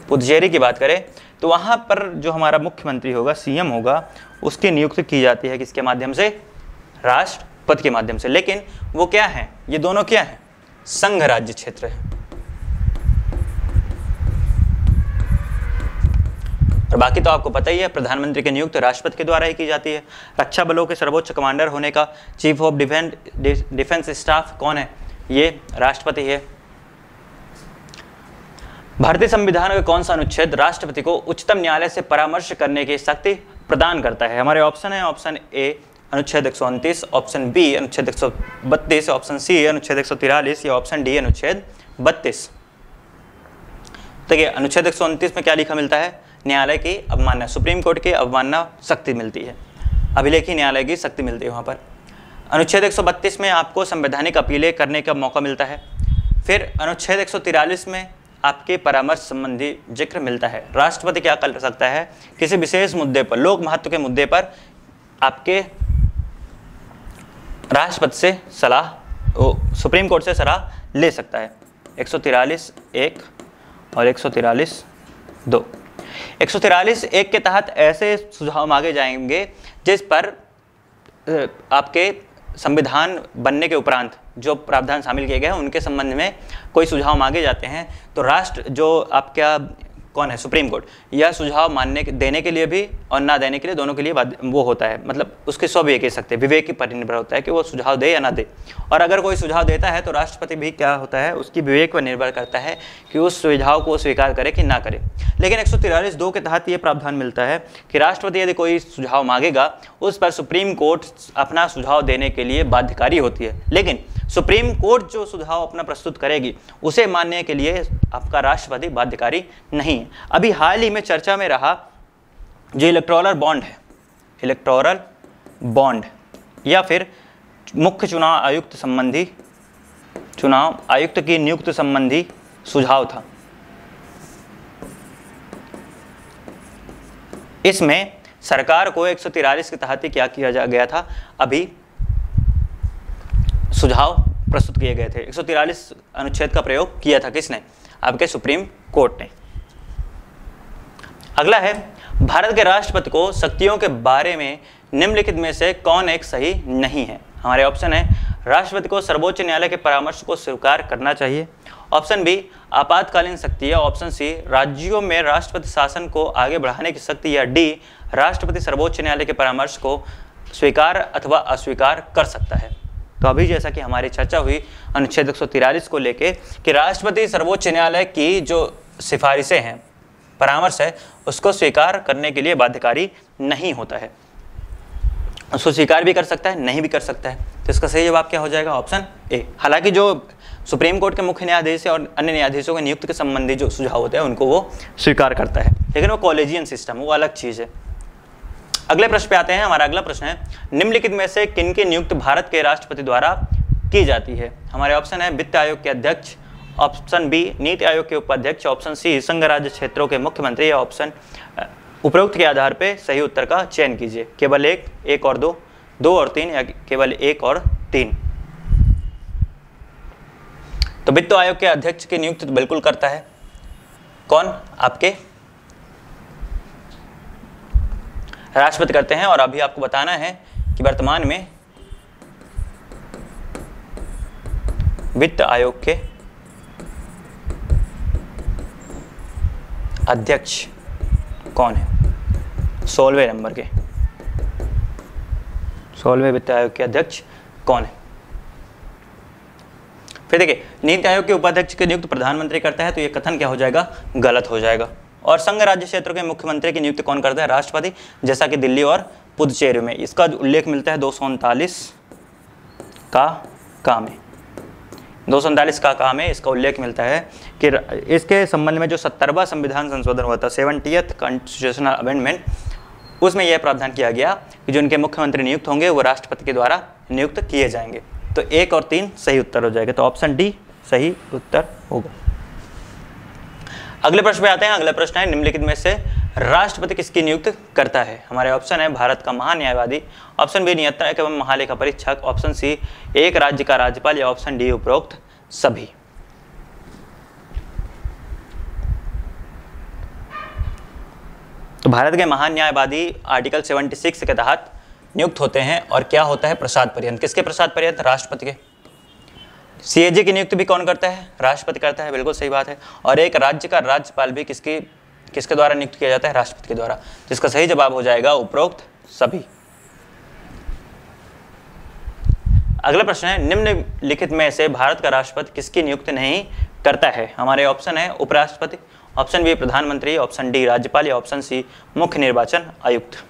पुदुचेरी की बात करें तो वहाँ पर जो हमारा मुख्यमंत्री होगा, सीएम होगा, उसकी नियुक्ति की जाती है किसके माध्यम से? राष्ट्रपति के माध्यम से। लेकिन वो क्या है? ये दोनों क्या है? संघ राज्य क्षेत्र है। और बाकी तो आपको पता ही है, प्रधानमंत्री की नियुक्त राष्ट्रपति के द्वारा ही की जाती है। रक्षा बलों के सर्वोच्च कमांडर होने का chief of defence defence staff कौन है? ये राष्ट्रपति है। भारतीय संविधान का कौन सा अनुच्छेद राष्ट्रपति को उच्चतम न्यायालय से परामर्श करने की शक्ति प्रदान करता है? हमारे ऑप्शन है, ऑप्शन ए अनुच्छेद एक ऑप्शन बी अनुच्छेद एक ऑप्शन सी अनुच्छेद एक या ऑप्शन डी अनुच्छेद बत्तीस। देखिए, अनुच्छेद एक में क्या लिखा मिलता है? न्यायालय की अवमानना, सुप्रीम कोर्ट की अवमानना शक्ति मिलती है। अभिलेखी न्यायालय की शक्ति मिलती है वहाँ पर। अनुच्छेद 132 में आपको संवैधानिक अपीलें करने का मौका मिलता है। फिर अनुच्छेद 143 में आपके परामर्श संबंधी ज़िक्र मिलता है। राष्ट्रपति क्या कर सकता है? किसी विशेष मुद्दे पर, लोक महत्व के मुद्दे पर आपके राष्ट्रपति से सलाह सुप्रीम कोर्ट से सलाह ले सकता है। एक सौ तिरालीस एक और एक सौ तिरालीस दो। एक एक के तहत ऐसे सुझाव मांगे जाएँगे जिस पर आपके संविधान बनने के उपरांत जो प्रावधान शामिल किए गए हैं, उनके संबंध में कोई सुझाव मांगे जाते हैं। तो राष्ट्र, जो आपका कौन है? सुप्रीम कोर्ट यह सुझाव मानने देने के लिए भी और ना देने के लिए दोनों के लिए वो होता है। मतलब उसके सब ये कह सकते हैं। विवेक पर निर्भर होता है कि वो सुझाव दे या ना दे। और अगर कोई सुझाव देता है तो राष्ट्रपति भी क्या होता है? उसकी विवेक पर निर्भर करता है कि उस सुझाव को स्वीकार करे कि ना करे। लेकिन एक दो के तहत ये प्रावधान मिलता है कि राष्ट्रपति यदि कोई सुझाव मांगेगा, उस पर सुप्रीम कोर्ट अपना सुझाव देने के लिए बाध्यकारी होती है। लेकिन सुप्रीम कोर्ट जो सुझाव अपना प्रस्तुत करेगी, उसे मानने के लिए आपका राष्ट्रपति बाध्यकारी नहीं है। अभी हाल ही में चर्चा में रहा जो इलेक्ट्रोलर बॉन्ड है इलेक्ट्रोरल बॉन्ड या फिर मुख्य चुनाव आयुक्त संबंधी, चुनाव आयुक्त की नियुक्त संबंधी सुझाव था। इसमें सरकार को एक के तहत क्या किया जा, गया था? अभी सुझाव प्रस्तुत किए गए थे। एक अनुच्छेद का प्रयोग किया था किसने? आपके सुप्रीम कोर्ट ने। अगला है, भारत के राष्ट्रपति को शक्तियों के बारे में निम्नलिखित में से कौन एक सही नहीं है? हमारे ऑप्शन है, राष्ट्रपति को सर्वोच्च न्यायालय के परामर्श को स्वीकार करना चाहिए। ऑप्शन बी, आपातकालीन शक्ति या ऑप्शन सी, राज्यों में राष्ट्रपति शासन को आगे बढ़ाने की शक्ति या डी, राष्ट्रपति सर्वोच्च न्यायालय के परामर्श को स्वीकार अथवा अस्वीकार कर सकता है। तो अभी जैसा कि हमारी चर्चा हुई अनुच्छेद एक को लेके कि राष्ट्रपति सर्वोच्च न्यायालय की जो सिफारिशें हैं, परामर्श है, उसको स्वीकार करने के लिए बाध्यकारी नहीं होता है। उसको स्वीकार भी कर सकता है, नहीं भी कर सकता है। तो इसका सही जवाब क्या हो जाएगा? Option A. हालाँकि जो सुप्रीम कोर्ट के मुख्य न्यायाधीश और अन्य न्यायाधीशों के नियुक्त के संबंधी जो सुझाव होते हैं, उनको वो स्वीकार करता है। लेकिन वो कॉलेजियन सिस्टम, वो अलग चीज़ है। अगले प्रश्न पे आते हैं, हमारा अगला प्रश्न है, निम्नलिखित में से किन की नियुक्त भारत के राष्ट्रपति द्वारा की जाती है? हमारे ऑप्शन है वित्त आयोग के अध्यक्ष, ऑप्शन बी नीति आयोग के उपाध्यक्ष, ऑप्शन सी संघ राज्य क्षेत्रों के मुख्यमंत्री या ऑप्शन उपरोक्त के आधार पर सही उत्तर का चयन कीजिए। केवल एक एक और दो दो और तीन या केवल एक और तीन? तो वित्त आयोग के अध्यक्ष की नियुक्ति तो बिल्कुल करता है। कौन? आपके राष्ट्रपति करते हैं और अभी आपको बताना है कि वर्तमान में वित्त आयोग के अध्यक्ष कौन है? सोलवे नंबर के। सोलवे वित्त आयोग के अध्यक्ष कौन है? फिर देखिए, नीति आयोग के उपाध्यक्ष के नियुक्त प्रधानमंत्री करता है तो ये कथन क्या हो जाएगा? गलत हो जाएगा। और संघ राज्य क्षेत्र के मुख्यमंत्री की नियुक्ति कौन करता है? राष्ट्रपति, जैसा कि दिल्ली और पुदुचेरी में। इसका उल्लेख मिलता है दो सौ उनतालीस का काम है। दो सौ उनतालीस का काम है, इसका उल्लेख मिलता है कि इसके संबंध में जो सत्तरवा संविधान संशोधन हुआ था सेवेंटियथ कॉन्स्टिट्यूशनल अमेंडमेंट, उसमें यह प्रावधान किया गया कि जो उनके मुख्यमंत्री नियुक्त होंगे, वो राष्ट्रपति के द्वारा नियुक्त किए जाएँगे। तो एक और तीन सही उत्तर हो जाएगा। तो ऑप्शन डी सही उत्तर होगा। अगले प्रश्न पे आते हैं। अगला प्रश्न है, निम्नलिखित में से राष्ट्रपति किसकी नियुक्त करता है? हमारे ऑप्शन है भारत का महान्यायवादी। ऑप्शन बी नियंत्रक एवं महालेखा परीक्षक। ऑप्शन सी एक राज्य का राज्यपाल या ऑप्शन डी उपरोक्त सभी। तो भारत के महान न्यायवादी आर्टिकल 76 के तहत नियुक्त होते हैं और क्या होता है? प्रसाद पर्यंत। किसके प्रसाद पर्यंत? राष्ट्रपति के। सीएजी की नियुक्ति भी कौन करता है? राष्ट्रपति करता है, बिल्कुल सही बात है। और एक राज्य का राज्यपाल भी किसकी, किसके द्वारा नियुक्त किया जाता है? राष्ट्रपति के द्वारा। जिसका सही जवाब हो जाएगा उपरोक्त सभी। अगला प्रश्न है, निम्नलिखित में से भारत का राष्ट्रपति किसकी नियुक्ति नहीं करता है? हमारे ऑप्शन है उपराष्ट्रपति, ऑप्शन बी प्रधानमंत्री, ऑप्शन डी राज्यपाल, या ऑप्शन सी मुख्य निर्वाचन आयुक्त।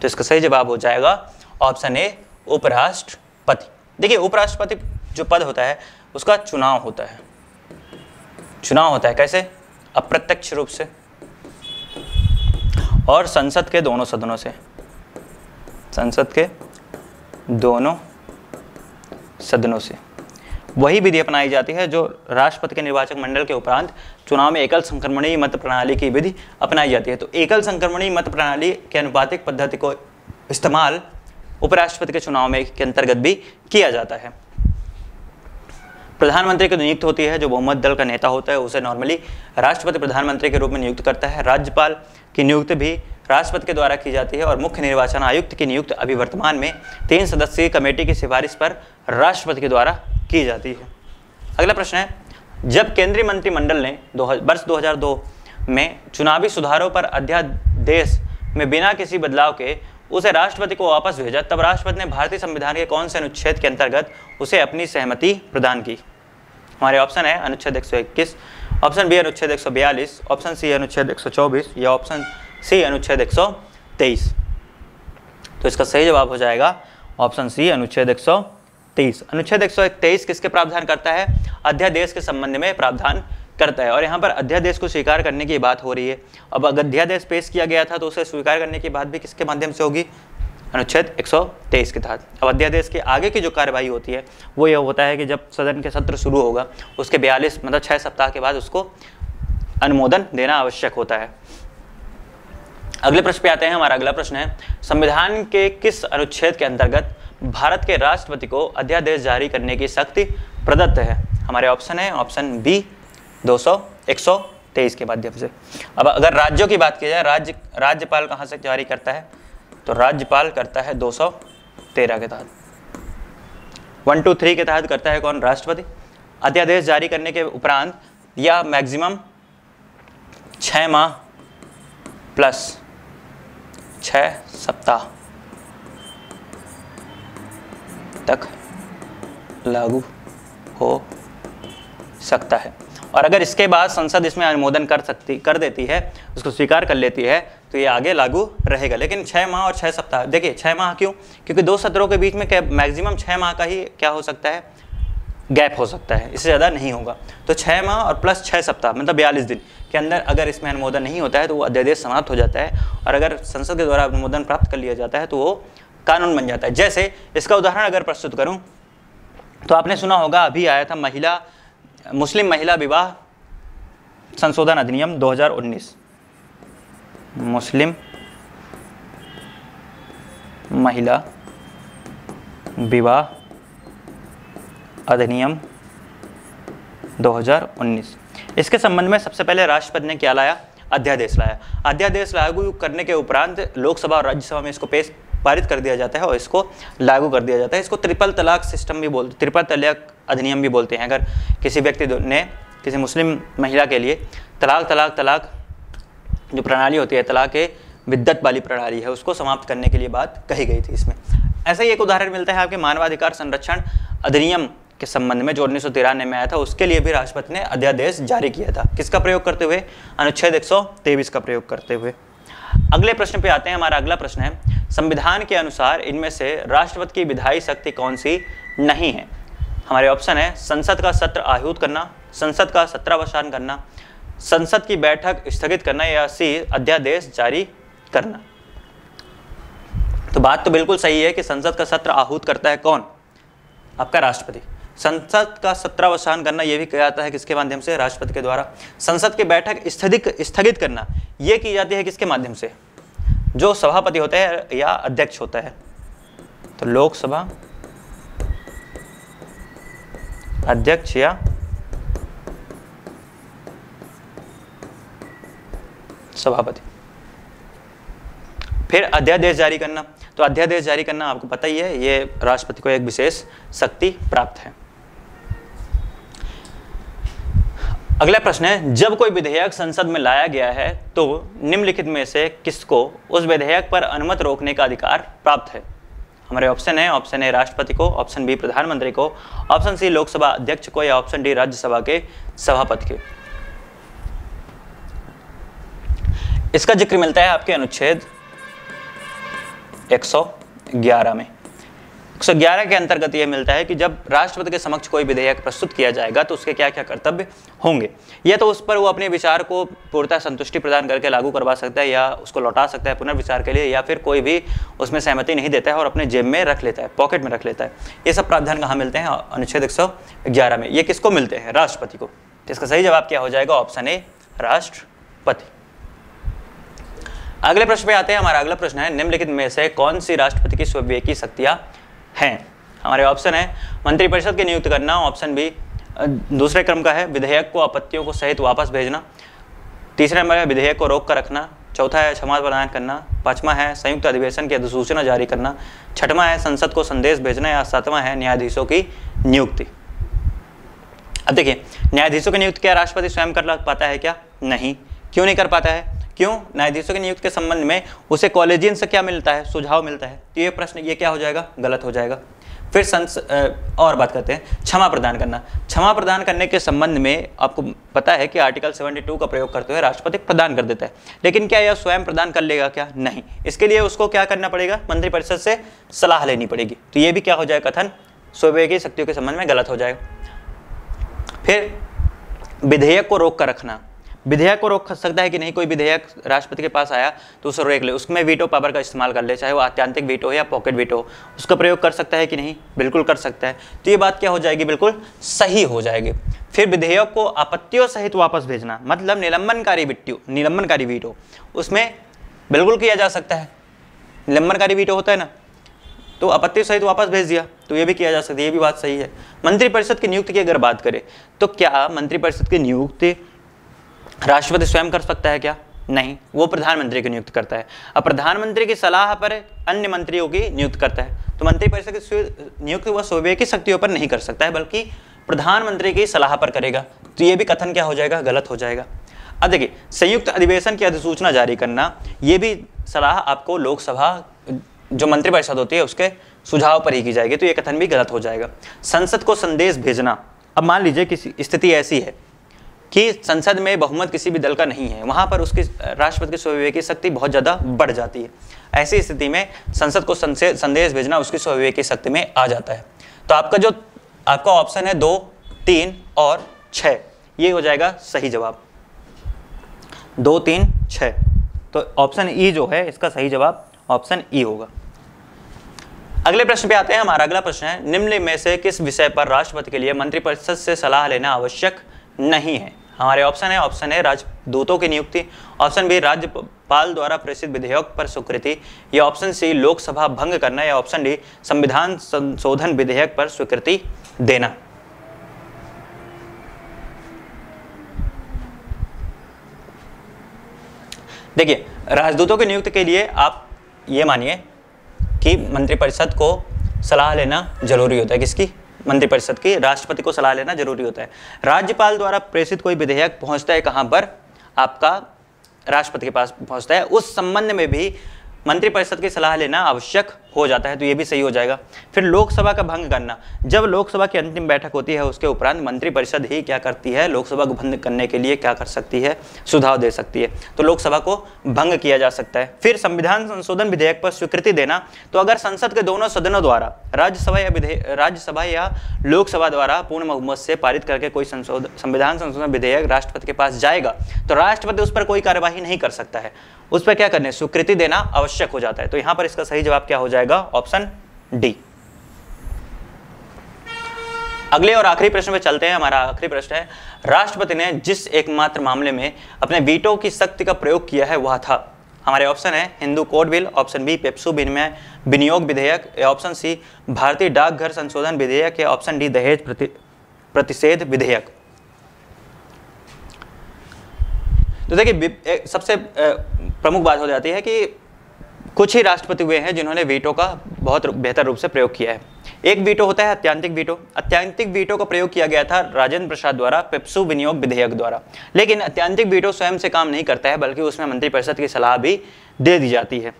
तो इसका सही जवाब हो जाएगा ऑप्शन ए उपराष्ट्रपति। देखिए, उपराष्ट्रपति जो पद होता है, उसका चुनाव होता है। चुनाव होता है कैसे? अप्रत्यक्ष रूप से। और संसद के दोनों सदनों से। संसद के दोनों सदनों से। वही विधि अपनाई जाती है जो राष्ट्रपति के निर्वाचक मंडल के उपरांत चुनाव में एकल संक्रमणीय मत प्रणाली की विधि अपनाई जाती है। तो एकल संक्रमणीय मत प्रणाली के अनुपातिक पद्धति को इस्तेमाल उपराष्ट्रपति के चुनाव में के अंतर्गत भी किया जाता है। प्रधानमंत्री की नियुक्त होती है, जो बहुमत दल का नेता होता है, उसे नॉर्मली राष्ट्रपति प्रधानमंत्री के रूप में नियुक्त करता है। राज्यपाल की नियुक्ति भी राष्ट्रपति के द्वारा की जाती है और मुख्य निर्वाचन आयुक्त की नियुक्त अभी वर्तमान में तीन सदस्यीय कमेटी की सिफारिश पर राष्ट्रपति के द्वारा की जाती है। अगला प्रश्न है, जब केंद्रीय मंत्रिमंडल ने दो वर्ष 2002 में चुनावी सुधारों पर अध्यादेश में बिना किसी बदलाव के उसे राष्ट्रपति को वापस भेजा। तब राष्ट्रपति ने भारतीय संविधान के कौन से अनुच्छेद के अंतर्गत उसे अपनी सहमति प्रदान की? हमारे ऑप्शन है अनुच्छेद एक ऑप्शन बी अनुच्छेद एक ऑप्शन सी अनुच्छेद एक या ऑप्शन सी अनुच्छेद एक तो इसका सही जवाब हो जाएगा ऑप्शन सी अनुच्छेद एक अनुच्छेद एक किसके प्रावधान करता है? अध्यादेश के संबंध में प्रावधान करता है और यहाँ पर अध्यादेश को स्वीकार करने की बात हो रही है। अब अगर अध्यादेश पेश किया गया था तो उसे स्वीकार करने की बात भी किसके माध्यम से होगी? अनुच्छेद 123 के तहत। अब अध्यादेश के आगे की जो कार्यवाही होती है, वो यह होता है कि जब सदन के सत्र शुरू होगा, उसके बयालीस मतलब छः सप्ताह के बाद उसको अनुमोदन देना आवश्यक होता है। अगले प्रश्न पे आते हैं, हमारा अगला प्रश्न है, संविधान के किस अनुच्छेद के अंतर्गत भारत के राष्ट्रपति को अध्यादेश जारी करने की शक्ति प्रदत्त है? हमारे ऑप्शन है, ऑप्शन बी 200 123 के माध्यम से। अब अगर राज्यों की बात की जाए, राज्य, राज्यपाल कहाँ से जारी करता है? तो राज्यपाल करता है 213 के तहत। वन, टू, थ्री के तहत करता है कौन? राष्ट्रपति। अध्यादेश जारी करने के उपरांत या मैक्सिमम छः माह प्लस छः सप्ताह तक लागू हो सकता है। और अगर इसके बाद संसद इसमें अनुमोदन कर सकती, कर देती है, उसको स्वीकार कर लेती है तो ये आगे लागू रहेगा। लेकिन छः माह और छः सप्ताह, देखिए छः माह क्यों? क्योंकि दो सत्रों के बीच में मैक्सिमम छः माह का ही क्या हो सकता है? गैप हो सकता है, इससे ज़्यादा नहीं होगा। तो छः माह और प्लस छः सप्ताह मतलब बयालीस दिन के अंदर अगर इसमें अनुमोदन नहीं होता है तो वो अध्यादेश समाप्त हो जाता है और अगर संसद के द्वारा अनुमोदन प्राप्त कर लिया जाता है तो वो कानून बन जाता है। जैसे, इसका उदाहरण अगर प्रस्तुत करूँ तो आपने सुना होगा, अभी आया था महिला मुस्लिम महिला विवाह संशोधन अधिनियम 2019 मुस्लिम महिला विवाह अधिनियम 2019 इसके संबंध में सबसे पहले राष्ट्रपति ने क्या लाया? अध्यादेश लाया। अध्यादेश लागू करने के उपरांत लोकसभा और राज्यसभा में इसको पेश पारित कर दिया जाता है और इसको लागू कर दिया जाता है। इसको ट्रिपल तलाक सिस्टम भी बोलते ट्रिपल तलाक अधिनियम भी बोलते हैं। अगर किसी व्यक्ति ने किसी मुस्लिम महिला के लिए तलाक तलाक तलाक जो प्रणाली होती है, तलाक के विद्युत वाली प्रणाली है, उसको समाप्त करने के लिए बात कही गई थी इसमें। ऐसा ही एक उदाहरण मिलता है आपके मानवाधिकार संरक्षण अधिनियम के संबंध में, जो उन्नीस सौ तिरानवे में आया था। उसके लिए भी राष्ट्रपति ने अध्यादेश जारी किया था। किसका प्रयोग करते हुए? अनुच्छेद एक सौ तेईस का प्रयोग करते हुए। अगले प्रश्न पे आते हैं। हमारा अगला प्रश्न है, संविधान के अनुसार इनमें से राष्ट्रपति की विधायी शक्ति कौन सी नहीं है? हमारे ऑप्शन है, संसद का सत्र आहूत करना, संसद का सत्रावसान करना, संसद की बैठक स्थगित करना या सी, अध्यादेश जारी करना। तो बात तो बिल्कुल सही है कि संसद का सत्र आहूत करता है कौन? आपका राष्ट्रपति। संसद का सत्रावसान करना यह भी कहा जाता है किसके माध्यम से? राष्ट्रपति के द्वारा। संसद की बैठक स्थगित स्थगित करना यह की जाती है किसके माध्यम से? जो सभापति होता है या अध्यक्ष होता है। तो लोकसभा अध्यक्ष या सभापति। फिर अध्यादेश जारी करना। तो अध्यादेश जारी करना आपको पता ही है, ये राष्ट्रपति को एक विशेष शक्ति प्राप्त है। अगला प्रश्न है, जब कोई विधेयक संसद में लाया गया है तो निम्नलिखित में से किसको उस विधेयक पर अनुमत रोकने का अधिकार प्राप्त है? हमारे ऑप्शन है ऑप्शन ए राष्ट्रपति को ऑप्शन बी प्रधानमंत्री को ऑप्शन सी लोकसभा अध्यक्ष को या ऑप्शन डी राज्यसभा के सभापति के। इसका ज़िक्र मिलता है आपके अनुच्छेद 111 में। 111 के अंतर्गत यह मिलता है कि जब राष्ट्रपति के समक्ष कोई विधेयक प्रस्तुत किया जाएगा तो उसके क्या क्या कर्तव्य होंगे? या तो उस पर वो अपने विचार को पूर्णतः संतुष्टि प्रदान करके लागू करवा सकता है या उसको लौटा सकता है पुनर्विचार के लिए, या फिर कोई भी उसमें सहमति नहीं देता है और अपने जेब में रख लेता है, पॉकेट में रख लेता है। ये सब प्रावधान कहाँ मिलते हैं? अनुच्छेद एक सौ ग्यारह में। ये किसको मिलते हैं? राष्ट्रपति को। इसका सही जवाब क्या हो जाएगा? ऑप्शन ए, राष्ट्रपति। अगले प्रश्न पे आते हैं। हमारा अगला प्रश्न है, निम्नलिखित में से कौन सी राष्ट्रपति की स्वविवेकी शक्तियाँ हैं। हमारे ऑप्शन है मंत्रिपरिषद के नियुक्त करना ऑप्शन बी दूसरे क्रम का है, विधेयक को आपत्तियों को सहित वापस भेजना। तीसरा नंबर है, विधेयक को रोक कर रखना। चौथा है क्षमा प्रदान करना। पांचवा है, संयुक्त अधिवेशन की अधिसूचना जारी करना। छठवा है, संसद को संदेश भेजना या सातवां है, न्यायाधीशों की नियुक्ति। अब देखिए, न्यायाधीशों की नियुक्ति क्या राष्ट्रपति स्वयं कर पाता है क्या? नहीं। क्यों नहीं कर पाता है? क्यों? न्यायाधीशों की नियुक्ति के संबंध में उसे कॉलेजियन से क्या मिलता है? सुझाव मिलता है। तो ये प्रश्न, ये क्या हो जाएगा? गलत हो जाएगा। फिर संस और बात करते हैं। क्षमा प्रदान करना। क्षमा प्रदान करने के संबंध में आपको पता है कि आर्टिकल 72 का प्रयोग करते हुए राष्ट्रपति प्रदान कर देता है। लेकिन क्या यह स्वयं प्रदान कर लेगा क्या? नहीं। इसके लिए उसको क्या करना पड़ेगा? मंत्रिपरिषद से सलाह लेनी पड़ेगी। तो ये भी क्या हो जाएगा कथन? स्ववेगी शक्तियों के संबंध में गलत हो जाएगा। फिर विधेयक को रोक कर रखना। विधेयक को रोक सकता है कि नहीं? कोई विधेयक राष्ट्रपति के पास आया तो उसे रोक ले। उसमें वीटो पावर का इस्तेमाल कर ले, चाहे वो आत्यांतिक वीटो हो या पॉकेट वीटो हो। उसका प्रयोग कर सकता है कि नहीं? बिल्कुल कर सकता है। तो ये बात क्या हो जाएगी? बिल्कुल सही हो जाएगी। फिर विधेयक को आपत्तियों सहित वापस भेजना मतलब निलंबनकारी विट्टू निलंबनकारी वीटो उसमें बिल्कुल किया जा सकता है। निलंबनकारी वीटो होता है ना? तो आपत्ति सहित वापस भेज दिया तो ये भी किया जा सकता है। ये भी बात सही है। मंत्रिपरिषद की नियुक्ति की अगर बात करें तो क्या मंत्रिपरिषद की नियुक्ति राष्ट्रपति स्वयं कर सकता है क्या? नहीं। वो प्रधानमंत्री की नियुक्त करता है। अब प्रधानमंत्री की सलाह पर अन्य मंत्रियों की नियुक्त करता है। तो मंत्रिपरिषद की नियुक्त वह सोवे की शक्तियों पर नहीं कर सकता है, बल्कि प्रधानमंत्री की सलाह पर करेगा। तो ये भी कथन क्या हो जाएगा? गलत हो जाएगा। अब देखिए, संयुक्त अधिवेशन की अधिसूचना जारी करना, ये भी सलाह आपको लोकसभा, जो मंत्रिपरिषद होती है, उसके सुझाव पर ही की जाएगी। तो ये कथन भी गलत हो जाएगा। संसद को संदेश भेजना। अब मान लीजिए कि स्थिति ऐसी है कि संसद में बहुमत किसी भी दल का नहीं है। वहाँ पर उसकी, राष्ट्रपति की स्वविवेक शक्ति बहुत ज़्यादा बढ़ जाती है। ऐसी स्थिति में संसद को संदेश भेजना उसकी स्वविवेक शक्ति में आ जाता है। तो आपका जो, आपका ऑप्शन है दो, तीन और छ ये हो जाएगा सही जवाब। दो, तीन छ तो ऑप्शन ई जो है, इसका सही जवाब ऑप्शन ई होगा। अगले प्रश्न पे आते हैं। हमारा अगला प्रश्न है, निम्न में से किस विषय पर राष्ट्रपति के लिए मंत्रिपरिषद से सलाह लेना आवश्यक नहीं है। हमारे ऑप्शन है ऑप्शन है राजदूतों की नियुक्ति। ऑप्शन बी राज्यपाल द्वारा प्रेषित विधेयक पर स्वीकृति। या ऑप्शन सी लोकसभा भंग करना। या ऑप्शन डी संविधान संशोधन विधेयक पर स्वीकृति देना। देखिए, राजदूतों की नियुक्ति के लिए आप ये मानिए कि मंत्रिपरिषद को सलाह लेना ज़रूरी होता है। किसकी? मंत्रिपरिषद की राष्ट्रपति को सलाह लेना ज़रूरी होता है। राज्यपाल द्वारा प्रेषित कोई विधेयक पहुँचता है कहाँ पर? आपका राष्ट्रपति के पास पहुँचता है। उस संबंध में भी मंत्रिपरिषद की सलाह लेना आवश्यक हो जाता है तो ये भी सही हो जाएगा। फिर लोकसभा का भंग करना। जब लोकसभा की अंतिम बैठक होती है, उसके उपरांत मंत्रिपरिषद ही क्या करती है? लोकसभा को भंग करने के लिए क्या कर सकती है? सुझाव दे सकती है। तो लोकसभा को भंग किया जा सकता है। फिर संविधान संशोधन विधेयक पर स्वीकृति देना। तो अगर संसद के दोनों सदनों द्वारा, राज्यसभा या राज्यसभा या लोकसभा द्वारा पूर्ण बहुमत से पारित करके कोई संशोधन संविधान संशोधन विधेयक राष्ट्रपति के पास जाएगा तो राष्ट्रपति उस पर कोई कार्यवाही नहीं कर सकता है। उस पर क्या करने स्वीकृति देना आवश्यक हो जाता है। तो यहाँ पर इसका सही जवाब क्या हो जाएगा? Option D. अगले और आखिरी प्रश्न पे चलते हैं। हमारा आखिरी प्रश्न है, राष्ट्रपति ने जिस एकमात्र मामले में अपने वीटो की शक्ति का प्रयोग किया है, वह था। हमारे ऑप्शन है, Hindu code bill, option B, PEPSU विनिमय, विनियोग विधेयक ऑप्शन सी, भारतीय डाकघर संशोधन विधेयक, या ऑप्शन डी, दहेज प्रति, प्रतिषेध विधेयक। तो देखिए सबसे प्रमुख बात हो जाती है कि कुछ ही राष्ट्रपति हुए हैं जिन्होंने वीटो का बहुत बेहतर रूप से प्रयोग किया है। एक वीटो होता है अत्यांतिक वीटो। अत्यांतिक वीटो का प्रयोग किया गया था राजेंद्र प्रसाद द्वारा, पेप्सू विनियोग विधेयक द्वारा। लेकिन अत्यांतिक वीटो स्वयं से काम नहीं करता है, बल्कि उसमें मंत्रिपरिषद की सलाह भी दे दी जाती है।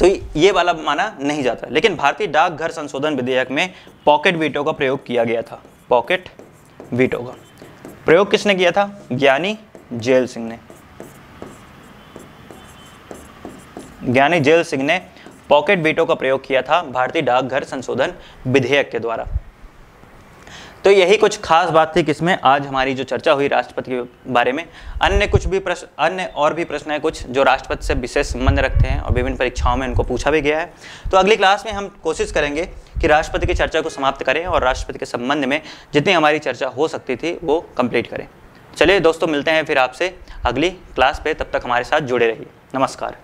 तो ये वाला माना नहीं जाता। लेकिन भारतीय डाकघर संशोधन विधेयक में पॉकेट वीटो का प्रयोग किया गया था। पॉकेट वीटो का। प्रयोग किसने किया था? ज्ञानी जेल सिंह ने। ज्ञानी जेल सिंह ने पॉकेट बीटो का प्रयोग किया था भारतीय डाकघर संशोधन विधेयक के द्वारा। तो यही कुछ खास बात थी किसमें आज हमारी जो चर्चा हुई राष्ट्रपति के बारे में, अन्य कुछ भी प्रश्न, अन्य और भी प्रश्न है कुछ जो राष्ट्रपति से विशेष संबंध रखते हैं और विभिन्न परीक्षाओं में उनको पूछा भी गया है। तो अगली क्लास में हम कोशिश करेंगे कि राष्ट्रपति की चर्चा को समाप्त करें और राष्ट्रपति के संबंध में जितनी हमारी चर्चा हो सकती थी वो कंप्लीट करें। चलिए दोस्तों, मिलते हैं फिर आपसे अगली क्लास पे। तब तक हमारे साथ जुड़े रहिए। नमस्कार।